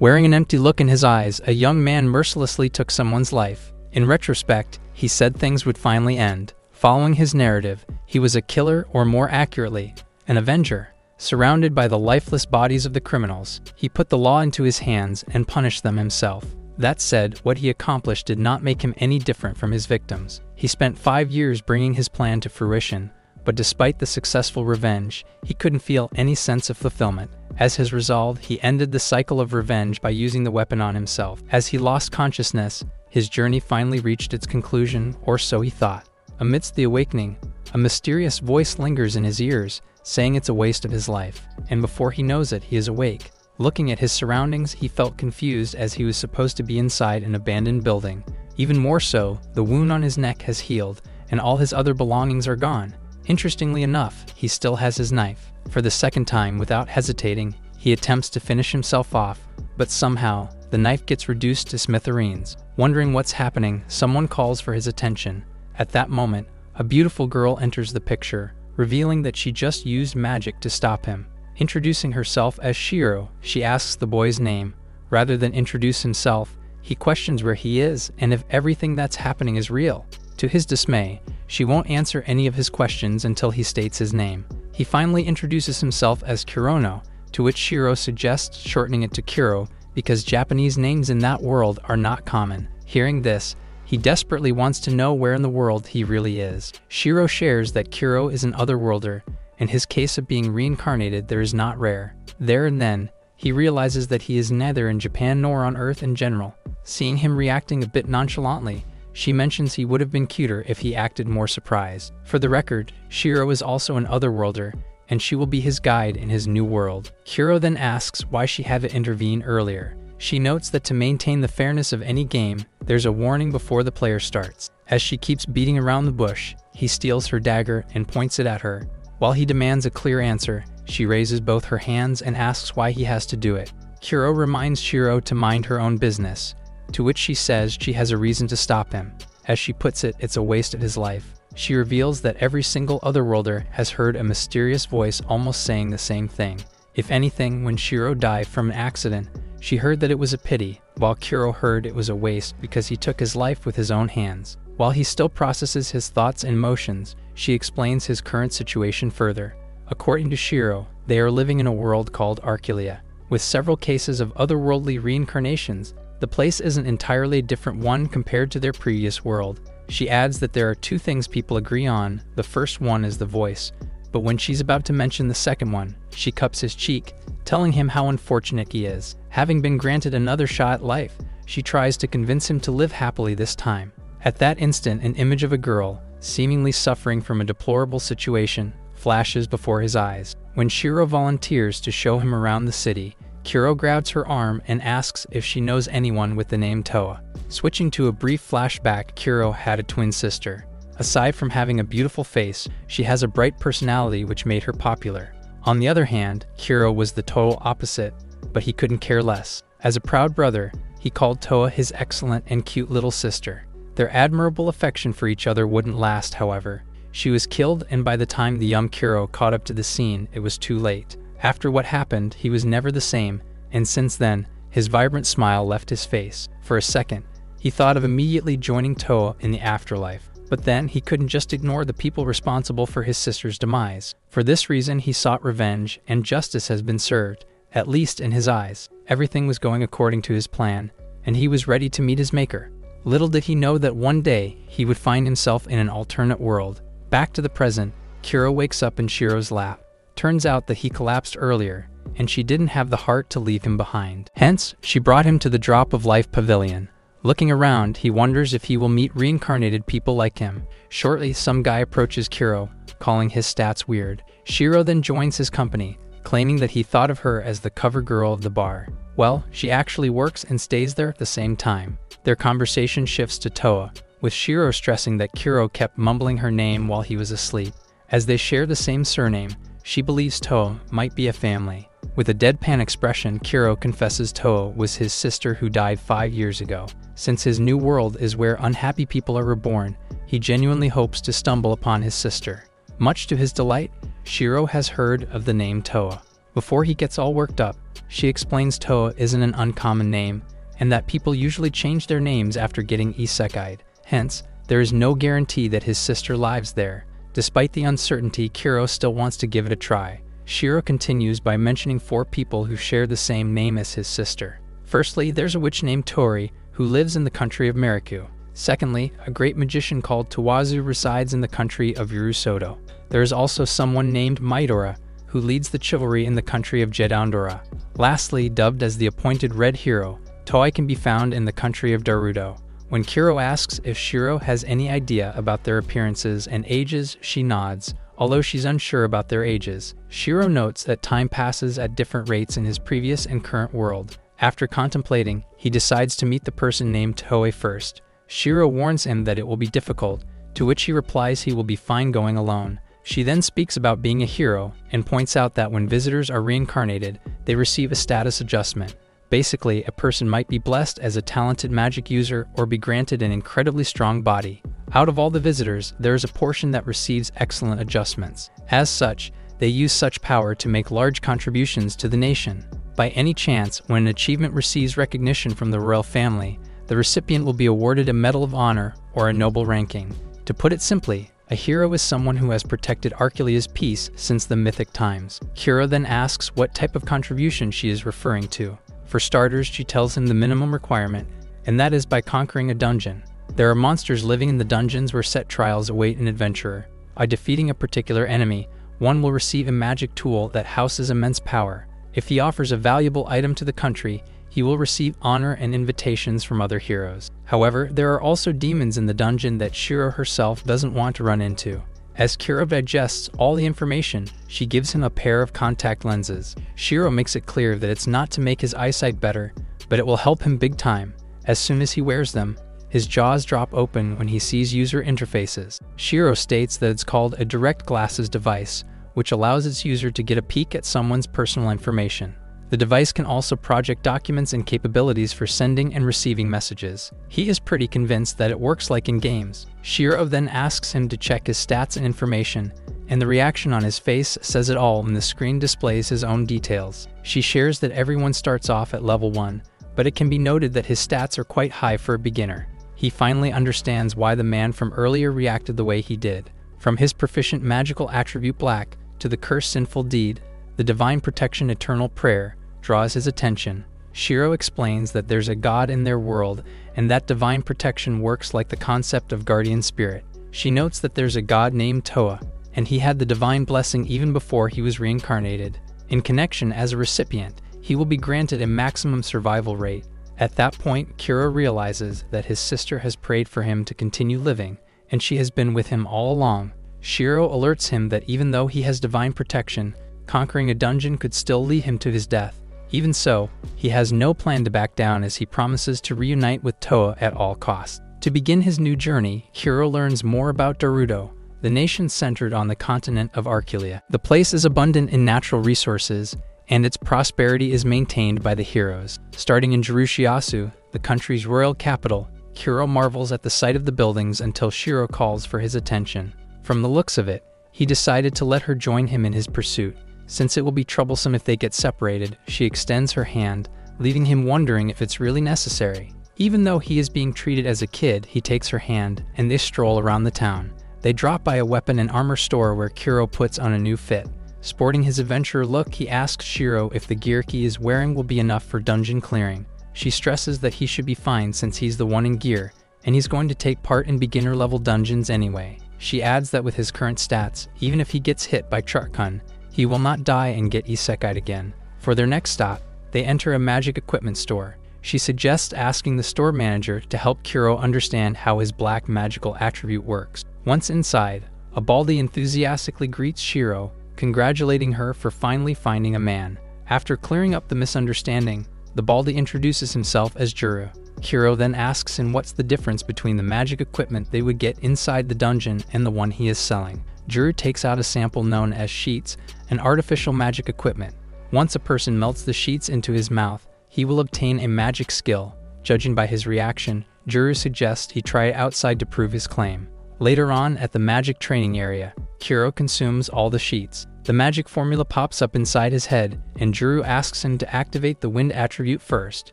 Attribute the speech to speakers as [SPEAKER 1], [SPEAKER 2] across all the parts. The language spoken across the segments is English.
[SPEAKER 1] Wearing an empty look in his eyes, a young man mercilessly took someone's life. In retrospect, he said things would finally end. Following his narrative, he was a killer, or more accurately, an avenger. Surrounded by the lifeless bodies of the criminals, he put the law into his hands and punished them himself. That said, what he accomplished did not make him any different from his victims. He spent five years bringing his plan to fruition, but despite the successful revenge, he couldn't feel any sense of fulfillment. As his resolve, he ended the cycle of revenge by using the weapon on himself. As he lost consciousness, his journey finally reached its conclusion, or so he thought. Amidst the awakening, a mysterious voice lingers in his ears, saying it's a waste of his life, and before he knows it, he is awake. Looking at his surroundings, he felt confused as he was supposed to be inside an abandoned building. Even more so, the wound on his neck has healed, and all his other belongings are gone. Interestingly enough, he still has his knife. For the second time, without hesitating, he attempts to finish himself off, but somehow, the knife gets reduced to smithereens. Wondering what's happening, someone calls for his attention. At that moment, a beautiful girl enters the picture, revealing that she just used magic to stop him. Introducing herself as Shiro, she asks the boy's name. Rather than introduce himself, he questions where he is and if everything that's happening is real. To his dismay, she won't answer any of his questions until he states his name. He finally introduces himself as Kurono, to which Shiro suggests shortening it to Kuro because Japanese names in that world are not common. Hearing this, he desperately wants to know where in the world he really is. Shiro shares that Kuro is an otherworlder in his case of being reincarnated, there is not rare. There and then, he realizes that he is neither in Japan nor on Earth in general. Seeing him reacting a bit nonchalantly, she mentions he would have been cuter if he acted more surprised. For the record, Shiro is also an otherworlder, and she will be his guide in his new world. Kuro then asks why she had to intervene earlier. She notes that to maintain the fairness of any game, there's a warning before the player starts. As she keeps beating around the bush, he steals her dagger and points it at her, while he demands a clear answer, she raises both her hands and asks why he has to do it. Kuro reminds Shiro to mind her own business, to which she says she has a reason to stop him. As she puts it, it's a waste of his life. She reveals that every single otherworlder has heard a mysterious voice almost saying the same thing. If anything, when Shiro died from an accident, she heard that it was a pity, while Kuro heard it was a waste because he took his life with his own hands. While he still processes his thoughts and emotions, she explains his current situation further. According to Shiro, they are living in a world called Archelia. With several cases of otherworldly reincarnations, the place is an entirely different one compared to their previous world. She adds that there are two things people agree on. The first one is the voice, but when she's about to mention the second one, she cups his cheek, telling him how unfortunate he is. Having been granted another shot at life, she tries to convince him to live happily this time. At that instant, an image of a girl, seemingly suffering from a deplorable situation, flashes before his eyes. When Shiro volunteers to show him around the city, Kuro grabs her arm and asks if she knows anyone with the name Toa. Switching to a brief flashback, Kuro had a twin sister. Aside from having a beautiful face, she has a bright personality which made her popular. On the other hand, Kuro was the total opposite, but he couldn't care less. As a proud brother, he called Toa his excellent and cute little sister. Their admirable affection for each other wouldn't last, however. She was killed, and by the time the young Kuro caught up to the scene, it was too late. After what happened, he was never the same, and since then, his vibrant smile left his face. For a second, he thought of immediately joining Toa in the afterlife. But then he couldn't just ignore the people responsible for his sister's demise. For this reason, he sought revenge, and justice has been served, at least in his eyes. Everything was going according to his plan, and he was ready to meet his maker. Little did he know that one day he would find himself in an alternate world. Back to the present, Kuro wakes up in Shiro's lap. Turns out that he collapsed earlier, and she didn't have the heart to leave him behind. Hence, she brought him to the Drop of Life Pavilion. Looking around, he wonders if he will meet reincarnated people like him. Shortly, some guy approaches Kuro, calling his stats weird. Shiro then joins his company, claiming that he thought of her as the cover girl of the bar. Well, she actually works and stays there at the same time. Their conversation shifts to Toa, with Shiro stressing that Kuro kept mumbling her name while he was asleep. As they share the same surname, she believes Toa might be a family. With a deadpan expression, Kiro confesses Toa was his sister who died five years ago. Since his new world is where unhappy people are reborn, he genuinely hopes to stumble upon his sister. Much to his delight, Shiro has heard of the name Toa. Before he gets all worked up, she explains Toa isn't an uncommon name, and that people usually change their names after getting isekai'd. Hence, there is no guarantee that his sister lives there. Despite the uncertainty, Kiro still wants to give it a try. Shiro continues by mentioning four people who share the same name as his sister. Firstly, there's a witch named Tori who lives in the country of Meriku. Secondly, a great magician called Tawazu resides in the country of Urusodo. There is also someone named Midora who leads the chivalry in the country of Jedandora. Lastly, dubbed as the appointed Red Hero, Toi can be found in the country of Darudo. When Kiro asks if Shiro has any idea about their appearances and ages, she nods, although she's unsure about their ages. Shiro notes that time passes at different rates in his previous and current world. After contemplating, he decides to meet the person named Toei first. Shiro warns him that it will be difficult, to which he replies he will be fine going alone. She then speaks about being a hero and points out that when visitors are reincarnated, they receive a status adjustment. Basically, a person might be blessed as a talented magic user or be granted an incredibly strong body. Out of all the visitors, there is a portion that receives excellent adjustments. As such, they use such power to make large contributions to the nation. By any chance, when an achievement receives recognition from the royal family, the recipient will be awarded a Medal of Honor or a noble ranking. To put it simply, a hero is someone who has protected Archelia's peace since the mythic times. Kira then asks what type of contribution she is referring to. For starters, she tells him the minimum requirement, and that is by conquering a dungeon. There are monsters living in the dungeons where set trials await an adventurer. By defeating a particular enemy, one will receive a magic tool that houses immense power. If he offers a valuable item to the country, he will receive honor and invitations from other heroes. However, there are also demons in the dungeon that Shiro herself doesn't want to run into. As Kira digests all the information, she gives him a pair of contact lenses. Shiro makes it clear that it's not to make his eyesight better, but it will help him big time. As soon as he wears them, his jaws drop open when he sees user interfaces. Shiro states that it's called a direct glasses device, which allows its user to get a peek at someone's personal information. The device can also project documents and capabilities for sending and receiving messages. He is pretty convinced that it works like in games. Shiro then asks him to check his stats and information, and the reaction on his face says it all when the screen displays his own details. She shares that everyone starts off at level 1, but it can be noted that his stats are quite high for a beginner. He finally understands why the man from earlier reacted the way he did. From his proficient magical attribute black to the cursed sinful deed, the divine protection eternal prayer, draws his attention. Shiro explains that there's a god in their world and that divine protection works like the concept of guardian spirit. She notes that there's a god named Toa, and he had the divine blessing even before he was reincarnated. In connection as a recipient, he will be granted a maximum survival rate. At that point, Kira realizes that his sister has prayed for him to continue living, and she has been with him all along. Shiro alerts him that even though he has divine protection, conquering a dungeon could still lead him to his death. Even so, he has no plan to back down as he promises to reunite with Toa at all costs. To begin his new journey, Kuro learns more about Darudo, the nation centered on the continent of Archelia. The place is abundant in natural resources, and its prosperity is maintained by the heroes. Starting in Jerushiasu, the country's royal capital, Kuro marvels at the sight of the buildings until Shiro calls for his attention. From the looks of it, he decided to let her join him in his pursuit. Since it will be troublesome if they get separated, she extends her hand, leaving him wondering if it's really necessary. Even though he is being treated as a kid, he takes her hand, and they stroll around the town. They drop by a weapon and armor store where Kuro puts on a new fit. Sporting his adventurer look, he asks Shiro if the gear he is wearing will be enough for dungeon clearing. She stresses that he should be fine since he's the one in gear, and he's going to take part in beginner level dungeons anyway. She adds that with his current stats, even if he gets hit by Truckun, he will not die and get isekai'd again. For their next stop, they enter a magic equipment store. She suggests asking the store manager to help Kuro understand how his black magical attribute works. Once inside, a Baldi enthusiastically greets Shiro, congratulating her for finally finding a man. After clearing up the misunderstanding, the Baldi introduces himself as Juru. Kuro then asks him what's the difference between the magic equipment they would get inside the dungeon and the one he is selling. Juru takes out a sample known as sheets, an artificial magic equipment. Once a person melts the sheets into his mouth, he will obtain a magic skill. Judging by his reaction, Juru suggests he try it outside to prove his claim. Later on, at the magic training area, Kuro consumes all the sheets. The magic formula pops up inside his head, and Juru asks him to activate the wind attribute first.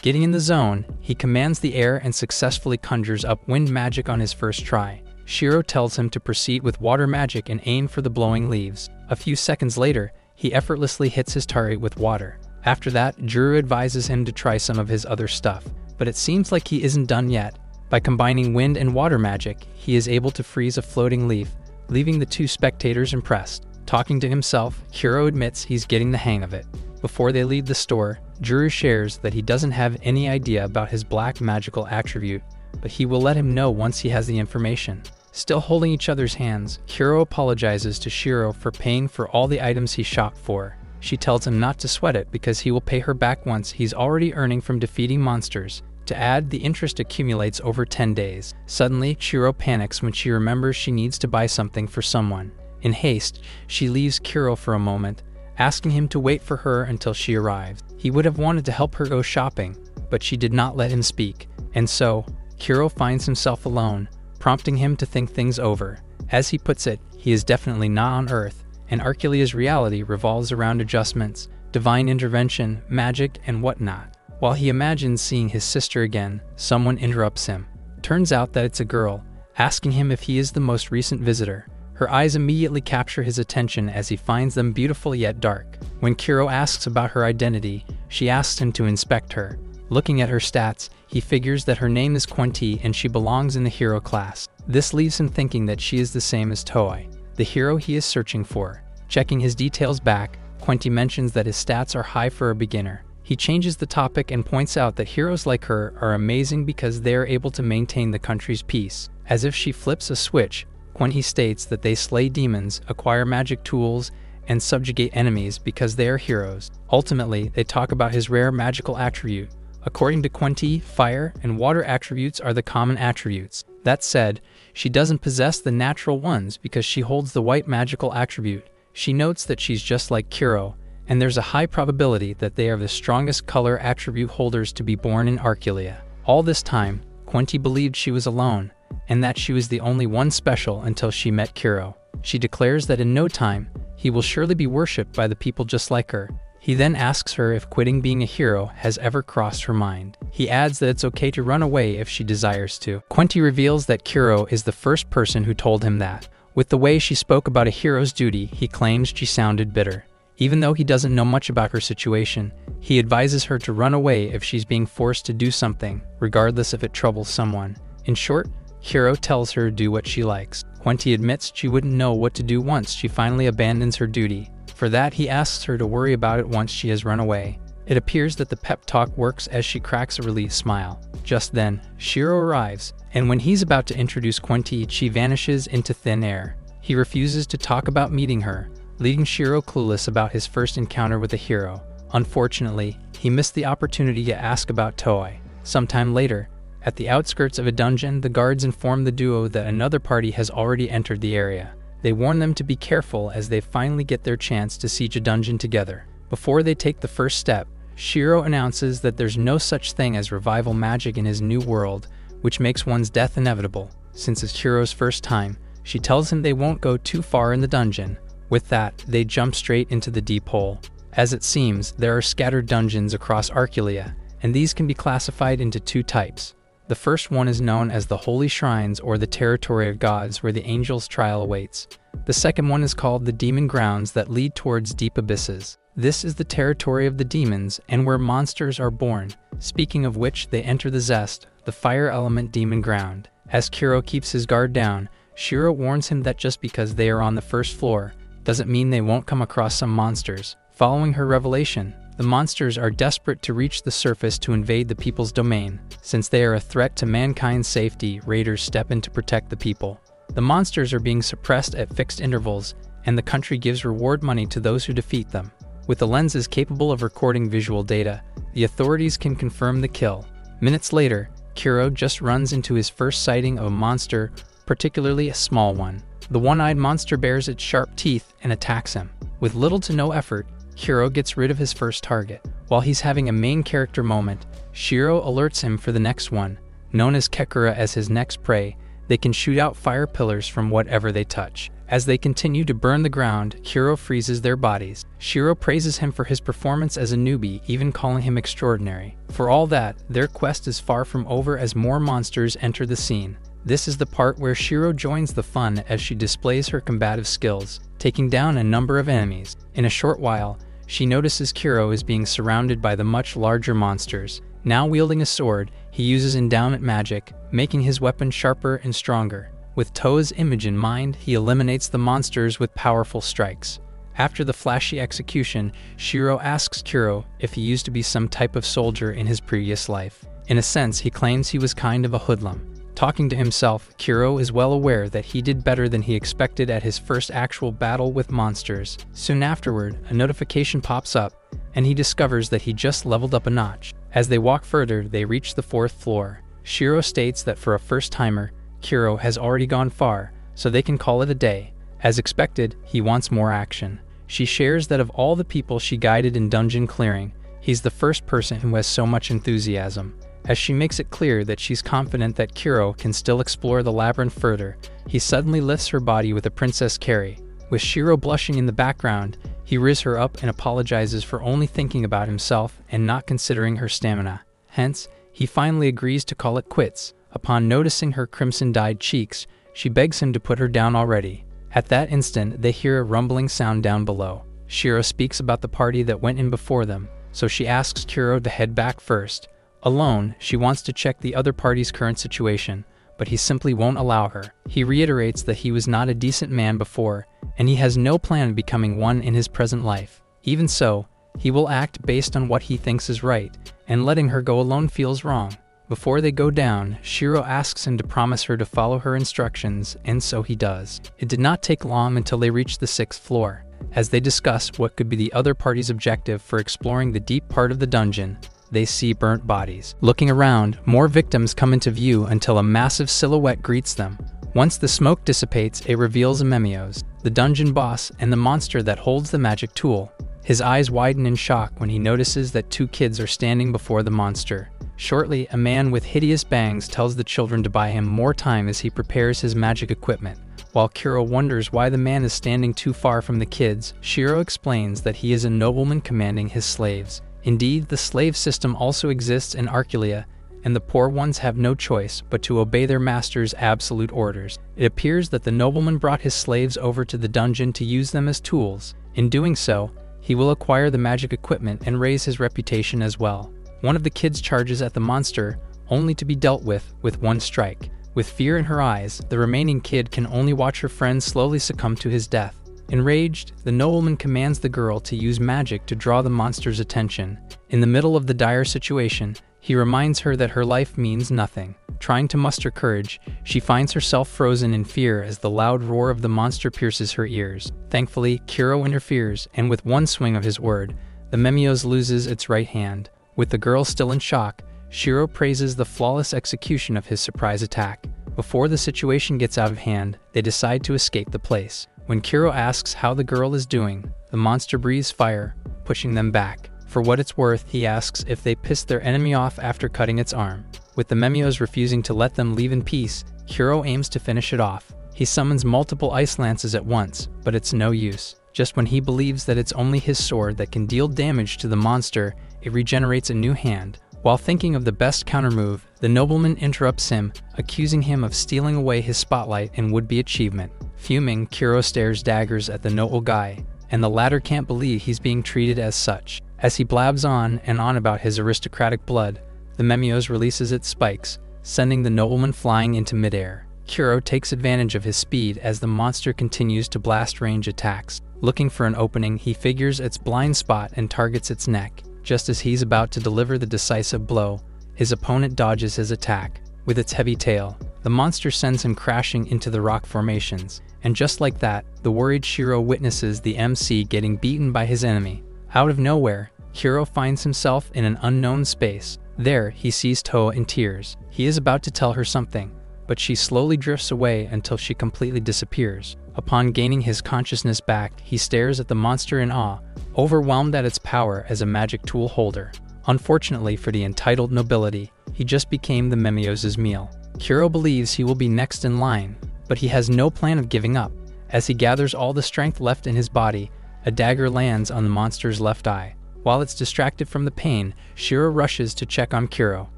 [SPEAKER 1] Getting in the zone, he commands the air and successfully conjures up wind magic on his first try. Shiro tells him to proceed with water magic and aim for the blowing leaves. A few seconds later, he effortlessly hits his target with water. After that, Juru advises him to try some of his other stuff, but it seems like he isn't done yet. By combining wind and water magic, he is able to freeze a floating leaf, leaving the two spectators impressed. Talking to himself, Kuro admits he's getting the hang of it. Before they leave the store, Juru shares that he doesn't have any idea about his black magical attribute, but he will let him know once he has the information. Still holding each other's hands, Kuro apologizes to Shiro for paying for all the items he shopped for. She tells him not to sweat it because he will pay her back once he's already earning from defeating monsters. To add, the interest accumulates over 10 days. Suddenly, Shiro panics when she remembers she needs to buy something for someone. In haste, she leaves Kuro for a moment, asking him to wait for her until she arrives. He would have wanted to help her go shopping, but she did not let him speak, and so, Kuro finds himself alone, prompting him to think things over. As he puts it, he is definitely not on Earth, and Archelia's reality revolves around adjustments, divine intervention, magic, and whatnot. While he imagines seeing his sister again, someone interrupts him. Turns out that it's a girl, asking him if he is the most recent visitor. Her eyes immediately capture his attention as he finds them beautiful yet dark. When Kuro asks about her identity, she asks him to inspect her. Looking at her stats, he figures that her name is Quenti and she belongs in the hero class. This leaves him thinking that she is the same as Toei, the hero he is searching for. Checking his details back, Quenti mentions that his stats are high for a beginner. He changes the topic and points out that heroes like her are amazing because they are able to maintain the country's peace. As if she flips a switch, when he states that they slay demons, acquire magic tools, and subjugate enemies because they are heroes. Ultimately, they talk about his rare magical attribute. According to Quenti, fire and water attributes are the common attributes. That said, she doesn't possess the natural ones because she holds the white magical attribute. She notes that she's just like Kuro, and there's a high probability that they are the strongest color attribute holders to be born in Archelia. All this time, Quenti believed she was alone, and that she was the only one special until she met Kuro. She declares that in no time, he will surely be worshipped by the people just like her. He then asks her if quitting being a hero has ever crossed her mind. He adds that it's okay to run away if she desires to. Quenti reveals that Kuro is the first person who told him that. With the way she spoke about a hero's duty, he claims she sounded bitter. Even though he doesn't know much about her situation, he advises her to run away if she's being forced to do something, regardless if it troubles someone. In short, Kuro tells her to do what she likes. Quenti admits she wouldn't know what to do once she finally abandons her duty. For that, he asks her to worry about it once she has run away. It appears that the pep talk works as she cracks a relieved smile. Just then, Shiro arrives, and when he's about to introduce Quenti, she vanishes into thin air. He refuses to talk about meeting her, leaving Shiro clueless about his first encounter with a hero. Unfortunately, he missed the opportunity to ask about Toei. Sometime later, at the outskirts of a dungeon, the guards inform the duo that another party has already entered the area. They warn them to be careful as they finally get their chance to siege a dungeon together. Before they take the first step, Shiro announces that there's no such thing as revival magic in his new world, which makes one's death inevitable. Since it's Shiro's first time, she tells him they won't go too far in the dungeon. With that, they jump straight into the deep hole. As it seems, there are scattered dungeons across Archelia, and these can be classified into two types the first one is known as the Holy Shrines or the Territory of Gods, where the angel's trial awaits. The second one is called the Demon Grounds that lead towards deep abysses. This is the territory of the demons and where monsters are born. Speaking of which, they enter the Zest, the fire element demon ground. As Kuro keeps his guard down, Shiro warns him that just because they are on the first floor doesn't mean they won't come across some monsters. Following her revelation, the monsters are desperate to reach the surface to invade the people's domain. Since they are a threat to mankind's safety, raiders step in to protect the people. The monsters are being suppressed at fixed intervals, and the country gives reward money to those who defeat them. With the lenses capable of recording visual data, the authorities can confirm the kill. Minutes later, Kuro just runs into his first sighting of a monster, particularly a small one. The one eyed monster bares its sharp teeth and attacks him. With little to no effort, Kuro gets rid of his first target. While he's having a main character moment, Shiro alerts him for the next one. Known as Kekura as his next prey, they can shoot out fire pillars from whatever they touch. As they continue to burn the ground, Kuro freezes their bodies. Shiro praises him for his performance as a newbie, even calling him extraordinary. For all that, their quest is far from over as more monsters enter the scene. This is the part where Shiro joins the fun as she displays her combative skills, taking down a number of enemies. In a short while, she notices Kuro is being surrounded by the much larger monsters. Now wielding a sword, he uses endowment magic, making his weapon sharper and stronger. With Toa's image in mind, he eliminates the monsters with powerful strikes. After the flashy execution, Shiro asks Kuro if he used to be some type of soldier in his previous life. In a sense, he claims he was kind of a hoodlum. Talking to himself, Kiro is well aware that he did better than he expected at his first actual battle with monsters. Soon afterward, a notification pops up, and he discovers that he just leveled up a notch. As they walk further, they reach the fourth floor. Shiro states that for a first timer, Kiro has already gone far, so they can call it a day. As expected, he wants more action. She shares that of all the people she guided in dungeon clearing, he's the first person who has so much enthusiasm. As she makes it clear that she's confident that Kuro can still explore the labyrinth further, he suddenly lifts her body with a Princess Carry. With Shiro blushing in the background, he rears her up and apologizes for only thinking about himself and not considering her stamina. Hence, he finally agrees to call it quits, Upon noticing her crimson dyed cheeks, she begs him to put her down already. At that instant, they hear a rumbling sound down below. Shiro speaks about the party that went in before them, so she asks Kuro to head back first. Alone, she wants to check the other party's current situation, but he simply won't allow her. He reiterates that he was not a decent man before, and he has no plan of becoming one in his present life. Even so, he will act based on what he thinks is right, and letting her go alone feels wrong. Before they go down, Shiro asks him to promise her to follow her instructions, and so he does. It did not take long until they reached the sixth floor. As they discuss what could be the other party's objective for exploring the deep part of the dungeon, they see burnt bodies. Looking around, more victims come into view until a massive silhouette greets them. Once the smoke dissipates, it reveals Amemios, the dungeon boss and the monster that holds the magic tool. His eyes widen in shock when he notices that two kids are standing before the monster. Shortly, a man with hideous bangs tells the children to buy him more time as he prepares his magic equipment. While Kuro wonders why the man is standing too far from the kids, Shiro explains that he is a nobleman commanding his slaves. Indeed, the slave system also exists in Arculia, and the poor ones have no choice but to obey their master's absolute orders. It appears that the nobleman brought his slaves over to the dungeon to use them as tools. In doing so, he will acquire the magic equipment and raise his reputation as well. One of the kids charges at the monster, only to be dealt with with one strike. With fear in her eyes, the remaining kid can only watch her friend slowly succumb to his death. Enraged, the nobleman commands the girl to use magic to draw the monster's attention. In the middle of the dire situation, he reminds her that her life means nothing. Trying to muster courage, she finds herself frozen in fear as the loud roar of the monster pierces her ears. Thankfully, Kuro interferes, and with one swing of his word, the Memios loses its right hand. With the girl still in shock, Shiro praises the flawless execution of his surprise attack. Before the situation gets out of hand, they decide to escape the place. When Kuro asks how the girl is doing, the monster breathes fire, pushing them back. For what it's worth, he asks if they pissed their enemy off after cutting its arm. With the Memios refusing to let them leave in peace, Kuro aims to finish it off. He summons multiple ice lances at once, but it's no use. Just when he believes that it's only his sword that can deal damage to the monster, it regenerates a new hand. While thinking of the best countermove, the nobleman interrupts him, accusing him of stealing away his spotlight and would be achievement. Fuming, Kuro stares daggers at the noble guy, and the latter can't believe he's being treated as such. As he blabs on and on about his aristocratic blood, the Memios releases its spikes, sending the nobleman flying into midair. Kuro takes advantage of his speed as the monster continues to blast range attacks. Looking for an opening, he figures its blind spot and targets its neck. Just as he's about to deliver the decisive blow, his opponent dodges his attack. With its heavy tail, the monster sends him crashing into the rock formations, and just like that, the worried Shiro witnesses the MC getting beaten by his enemy. Out of nowhere, Kuro finds himself in an unknown space. There, he sees Toa in tears. He is about to tell her something, but she slowly drifts away until she completely disappears. Upon gaining his consciousness back, he stares at the monster in awe, overwhelmed at its power as a magic tool holder. Unfortunately for the entitled nobility, he just became the Memios' meal. Kuro believes he will be next in line, but he has no plan of giving up. As he gathers all the strength left in his body, a dagger lands on the monster's left eye. While it's distracted from the pain, Shiro rushes to check on Kuro.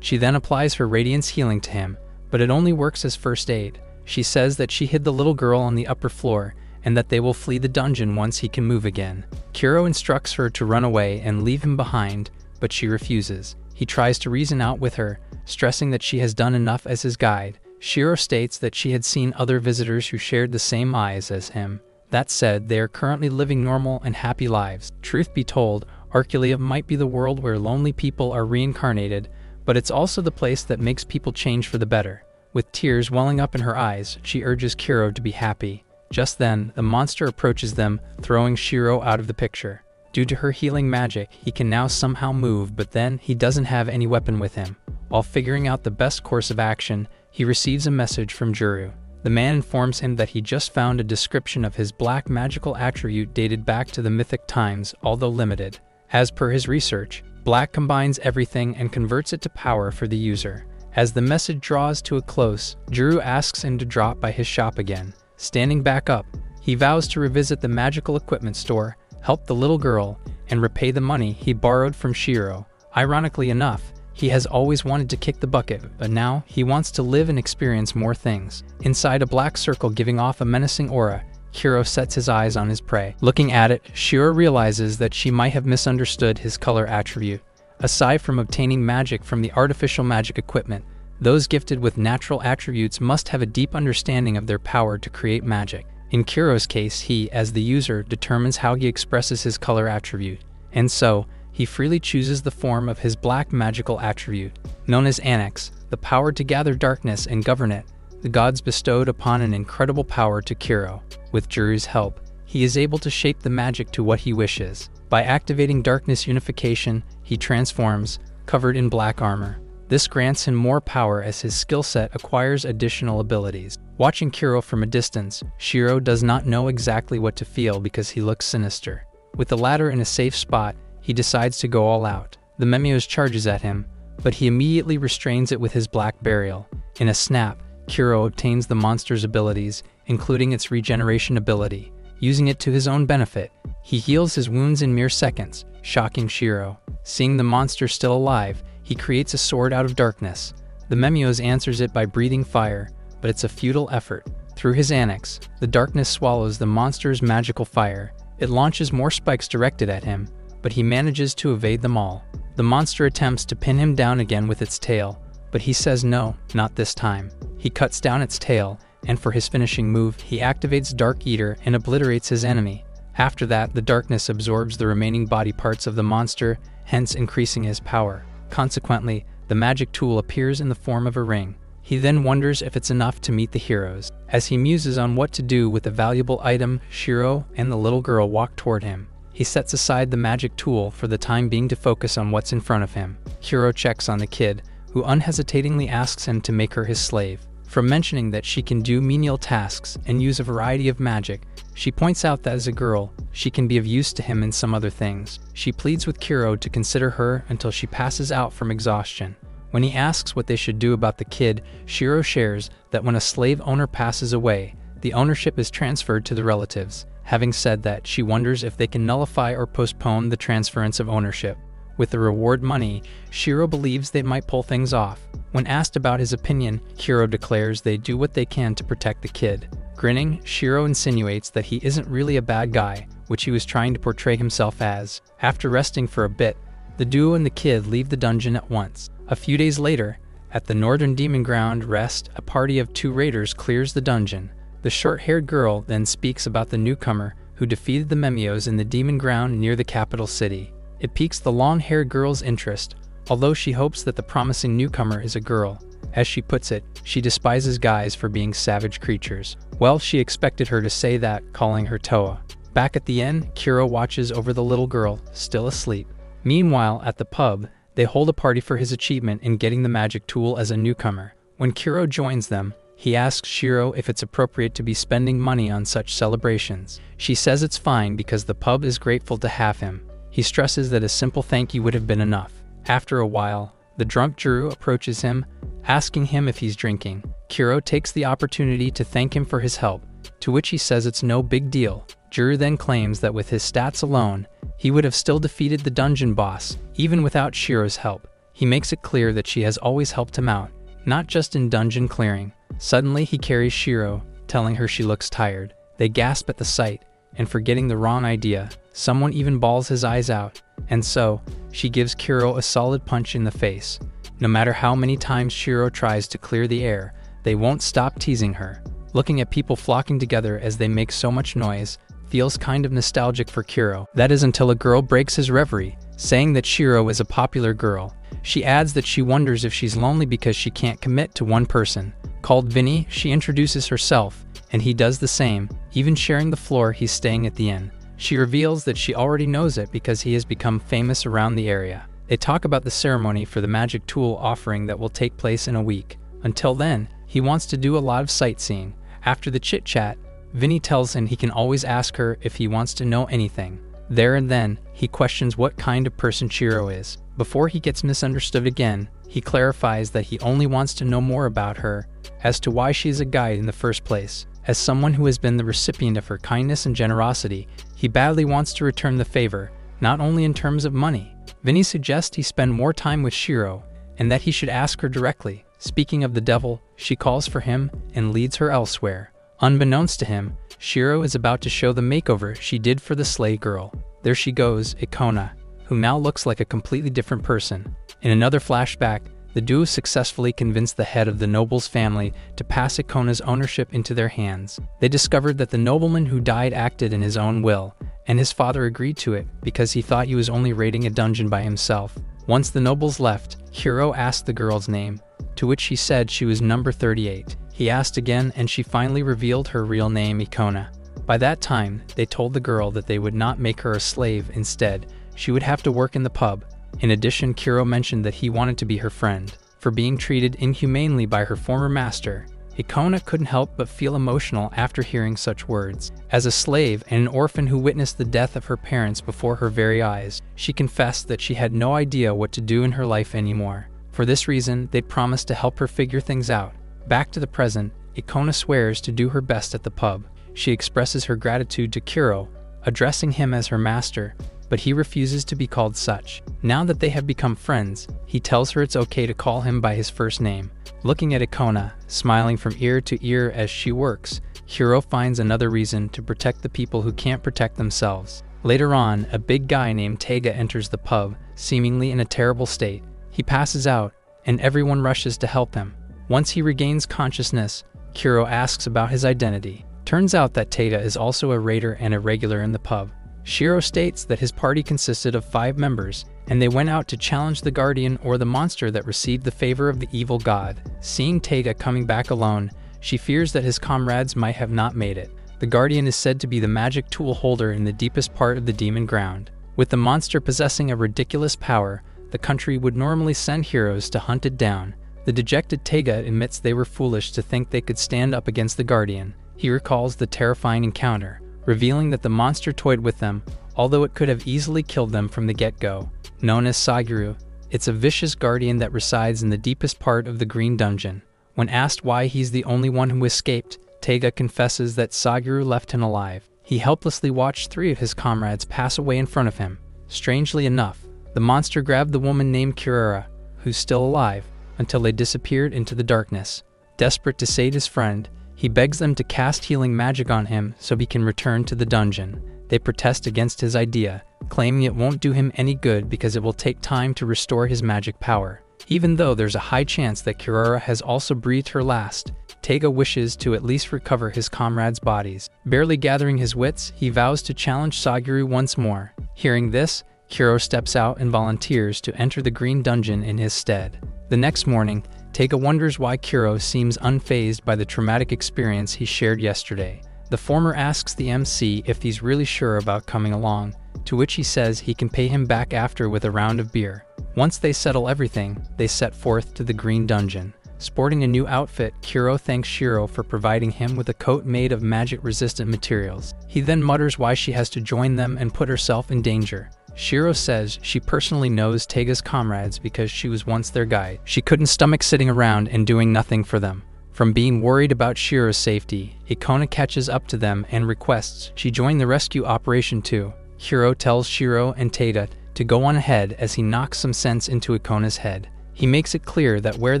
[SPEAKER 1] She then applies her radiance healing to him, but it only works as first aid. She says that she hid the little girl on the upper floor and that they will flee the dungeon once he can move again. Kiro instructs her to run away and leave him behind, but she refuses. He tries to reason out with her, stressing that she has done enough as his guide. Shiro states that she had seen other visitors who shared the same eyes as him. That said, they are currently living normal and happy lives. Truth be told, Arculia might be the world where lonely people are reincarnated, but it's also the place that makes people change for the better. With tears welling up in her eyes, she urges Kiro to be happy. Just then, the monster approaches them, throwing Shiro out of the picture. Due to her healing magic, he can now somehow move, but then he doesn't have any weapon with him. While figuring out the best course of action, he receives a message from Juru. The man informs him that he just found a description of his black magical attribute dated back to the mythic times, although limited. As per his research, black combines everything and converts it to power for the user. As the message draws to a close, Juru asks him to drop by his shop again. Standing back up, he vows to revisit the magical equipment store, help the little girl, and repay the money he borrowed from Shiro. Ironically enough, he has always wanted to kick the bucket, but now he wants to live and experience more things. Inside a black circle giving off a menacing aura, Kuro sets his eyes on his prey. Looking at it, Shiro realizes that she might have misunderstood his color attribute. Aside from obtaining magic from the artificial magic equipment, those gifted with natural attributes must have a deep understanding of their power to create magic. In Kiro's case, he, as the user, determines how he expresses his color attribute, and so, he freely chooses the form of his black magical attribute, known as Annex, the power to gather darkness and govern it. The gods bestowed upon an incredible power to Kiro. With Juru's help, he is able to shape the magic to what he wishes. By activating darkness unification, he transforms, covered in black armor. This grants him more power as his skill set acquires additional abilities. Watching Kuro from a distance, Shiro does not know exactly what to feel because he looks sinister. With the ladder in a safe spot, he decides to go all out. The Memeos charges at him, but he immediately restrains it with his black burial. In a snap, Kuro obtains the monster's abilities, including its regeneration ability. Using it to his own benefit, he heals his wounds in mere seconds, shocking Shiro. Seeing the monster still alive, he creates a sword out of darkness. The Memeos answers it by breathing fire, but it's a futile effort. Through his annex, the darkness swallows the monster's magical fire. It launches more spikes directed at him, but he manages to evade them all. The monster attempts to pin him down again with its tail, but he says no, not this time. He cuts down its tail, and for his finishing move, he activates Dark Eater and obliterates his enemy. After that, the darkness absorbs the remaining body parts of the monster, hence increasing his power. Consequently, the magic tool appears in the form of a ring. He then wonders if it's enough to meet the heroes. As he muses on what to do with the valuable item, Shiro and the little girl walk toward him. He sets aside the magic tool for the time being to focus on what's in front of him. Kuro checks on the kid, who unhesitatingly asks him to make her his slave. From mentioning that she can do menial tasks and use a variety of magic, she points out that as a girl, she can be of use to him in some other things. She pleads with Kiro to consider her until she passes out from exhaustion. When he asks what they should do about the kid, Shiro shares that when a slave owner passes away, the ownership is transferred to the relatives. Having said that, she wonders if they can nullify or postpone the transference of ownership. With the reward money, Shiro believes they might pull things off. When asked about his opinion, Kuro declares they do what they can to protect the kid. Grinning, Shiro insinuates that he isn't really a bad guy, which he was trying to portray himself as. After resting for a bit, the duo and the kid leave the dungeon at once. A few days later, at the Northern Demon Ground rest, a party of two raiders clears the dungeon. The short haired girl then speaks about the newcomer who defeated the Memeos in the Demon Ground near the capital city. It piques the long haired girl's interest, although she hopes that the promising newcomer is a girl. As she puts it, she despises guys for being savage creatures. Well, she expected her to say that, calling her Toa. Back at the inn, Kira watches over the little girl, still asleep. Meanwhile, at the pub, they hold a party for his achievement in getting the magic tool as a newcomer. When Kuro joins them, he asks Shiro if it's appropriate to be spending money on such celebrations. She says it's fine because the pub is grateful to have him, he stresses that a simple thank you would have been enough. After a while, the drunk Juru approaches him, asking him if he's drinking. Kuro takes the opportunity to thank him for his help. to which he says it's no big deal. Juru then claims that with his stats alone, he would have still defeated the dungeon boss, even without Shiro's help. He makes it clear that she has always helped him out, not just in dungeon clearing. Suddenly, he carries Shiro, telling her she looks tired. They gasp at the sight, and forgetting the wrong idea, someone even bawls his eyes out, and so, she gives Kuro a solid punch in the face. No matter how many times Shiro tries to clear the air, they won't stop teasing her. Looking at people flocking together as they make so much noise, feels kind of nostalgic for Kuro. That is until a girl breaks his reverie, saying that Shiro is a popular girl. She adds that she wonders if she's lonely because she can't commit to one person. Called Vinny, she introduces herself, and he does the same, even sharing the floor he's staying at the inn. She reveals that she already knows it because he has become famous around the area. They talk about the ceremony for the magic tool offering that will take place in a week. Until then, he wants to do a lot of sightseeing. After the chit chat, Vinny tells him he can always ask her if he wants to know anything. There and then, he questions what kind of person Shiro is. Before he gets misunderstood again, he clarifies that he only wants to know more about her as to why she is a guide in the first place. As someone who has been the recipient of her kindness and generosity, he badly wants to return the favor, not only in terms of money. Vinny suggests he spend more time with Shiro and that he should ask her directly. Speaking of the devil, she calls for him and leads her elsewhere. Unbeknownst to him, Shiro is about to show the makeover she did for the slay girl. There she goes, Ikona, who now looks like a completely different person. In another flashback, the duo successfully convinced the head of the noble's family to pass Ikona's ownership into their hands. They discovered that the nobleman who died acted in his own will, and his father agreed to it because he thought he was only raiding a dungeon by himself. Once the nobles left, Hiro asked the girl's name, to which she said she was number 38. He asked again, and she finally revealed her real name, Ikona. By that time, they told the girl that they would not make her a slave. Instead, she would have to work in the pub. In addition, Kuro mentioned that he wanted to be her friend. For being treated inhumanely by her former master, Ikona couldn't help but feel emotional after hearing such words. As a slave and an orphan who witnessed the death of her parents before her very eyes, she confessed that she had no idea what to do in her life anymore. For this reason, they'd promised to help her figure things out. Back to the present, Ikona swears to do her best at the pub. She expresses her gratitude to Kuro, addressing him as her master, but he refuses to be called such. Now that they have become friends, he tells her it's okay to call him by his first name. Looking at Ikona, smiling from ear to ear as she works, Kuro finds another reason to protect the people who can't protect themselves. Later on, a big guy named Tega enters the pub, seemingly in a terrible state. He passes out, and everyone rushes to help him. Once he regains consciousness, Kuro asks about his identity. Turns out that Tega is also a raider and a regular in the pub. Shiro states that his party consisted of five members, and they went out to challenge the Guardian or the monster that received the favor of the evil god. Seeing Tega coming back alone, she fears that his comrades might have not made it. The Guardian is said to be the magic tool holder in the deepest part of the demon ground. With the monster possessing a ridiculous power, the country would normally send heroes to hunt it down, the dejected Tega admits they were foolish to think they could stand up against the Guardian. He recalls the terrifying encounter, revealing that the monster toyed with them, although it could have easily killed them from the get go. Known as Sagiru, it's a vicious guardian that resides in the deepest part of the Green Dungeon. When asked why he's the only one who escaped, Tega confesses that Sagiru left him alive. He helplessly watched three of his comrades pass away in front of him. Strangely enough, the monster grabbed the woman named Kirara, who's still alive, until they disappeared into the darkness. Desperate to save his friend, he begs them to cast healing magic on him so he can return to the dungeon. They protest against his idea, claiming it won't do him any good because it will take time to restore his magic power. Even though there's a high chance that Kirara has also breathed her last, Tega wishes to at least recover his comrades' bodies. Barely gathering his wits, he vows to challenge Sagiru once more. Hearing this, Kuro steps out and volunteers to enter the Green Dungeon in his stead. The next morning, Taiga wonders why Kuro seems unfazed by the traumatic experience he shared yesterday. The former asks the MC if he's really sure about coming along, to which he says he can pay him back after with a round of beer. Once they settle everything, they set forth to the Green Dungeon. Sporting a new outfit, Kuro thanks Shiro for providing him with a coat made of magic resistant materials. He then mutters why she has to join them and put herself in danger. Shiro says she personally knows Taiga's comrades because she was once their guide. She couldn't stomach sitting around and doing nothing for them. From being worried about Shiro's safety, Ikona catches up to them and requests she join the rescue operation too. Hiro tells Shiro and Teiga to go on ahead as he knocks some sense into Ikona's head. He makes it clear that where